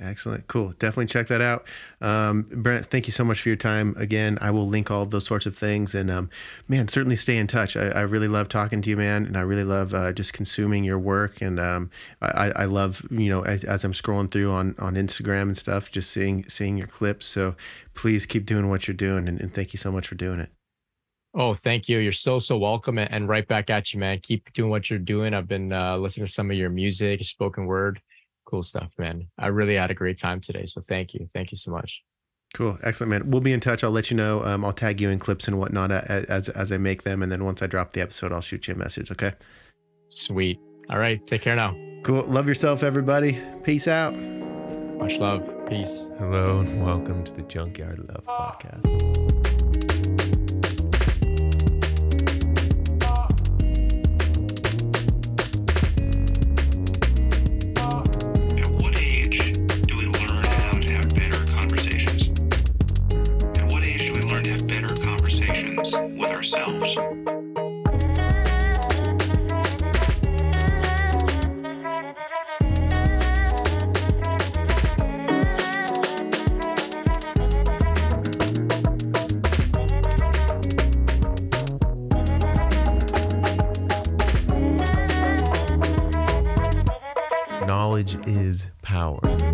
C: Excellent. Cool. Definitely check that out. Um, Brent, thank you so much for your time. Again, I will link all those sorts of things. And um, man, certainly stay in touch. I, I, really love talking to you, man. And I really love uh, just consuming your work. And um, I, I love, you know, as, as I'm scrolling through on, on Instagram and stuff, just seeing, seeing your clips. So please keep doing what you're doing. And, and thank you so much for doing it.
B: Oh, thank you. You're so, so welcome. And right back at you, man. Keep doing what you're doing. I've been uh, listening to some of your music, spoken word cool stuff, man. I really had a great time today. So thank you. Thank you so much.
C: Cool. Excellent, man. We'll be in touch. I'll let you know. Um, I'll tag you in clips and whatnot as, as I make them. And then once I drop the episode, I'll shoot you a message. Okay.
B: Sweet. All right. Take care now.
C: Cool. Love yourself, everybody. Peace out.
B: Much love. Peace.
C: Hello and welcome to the Junkyard Love Podcast.
A: ourselves.
C: Knowledge is power.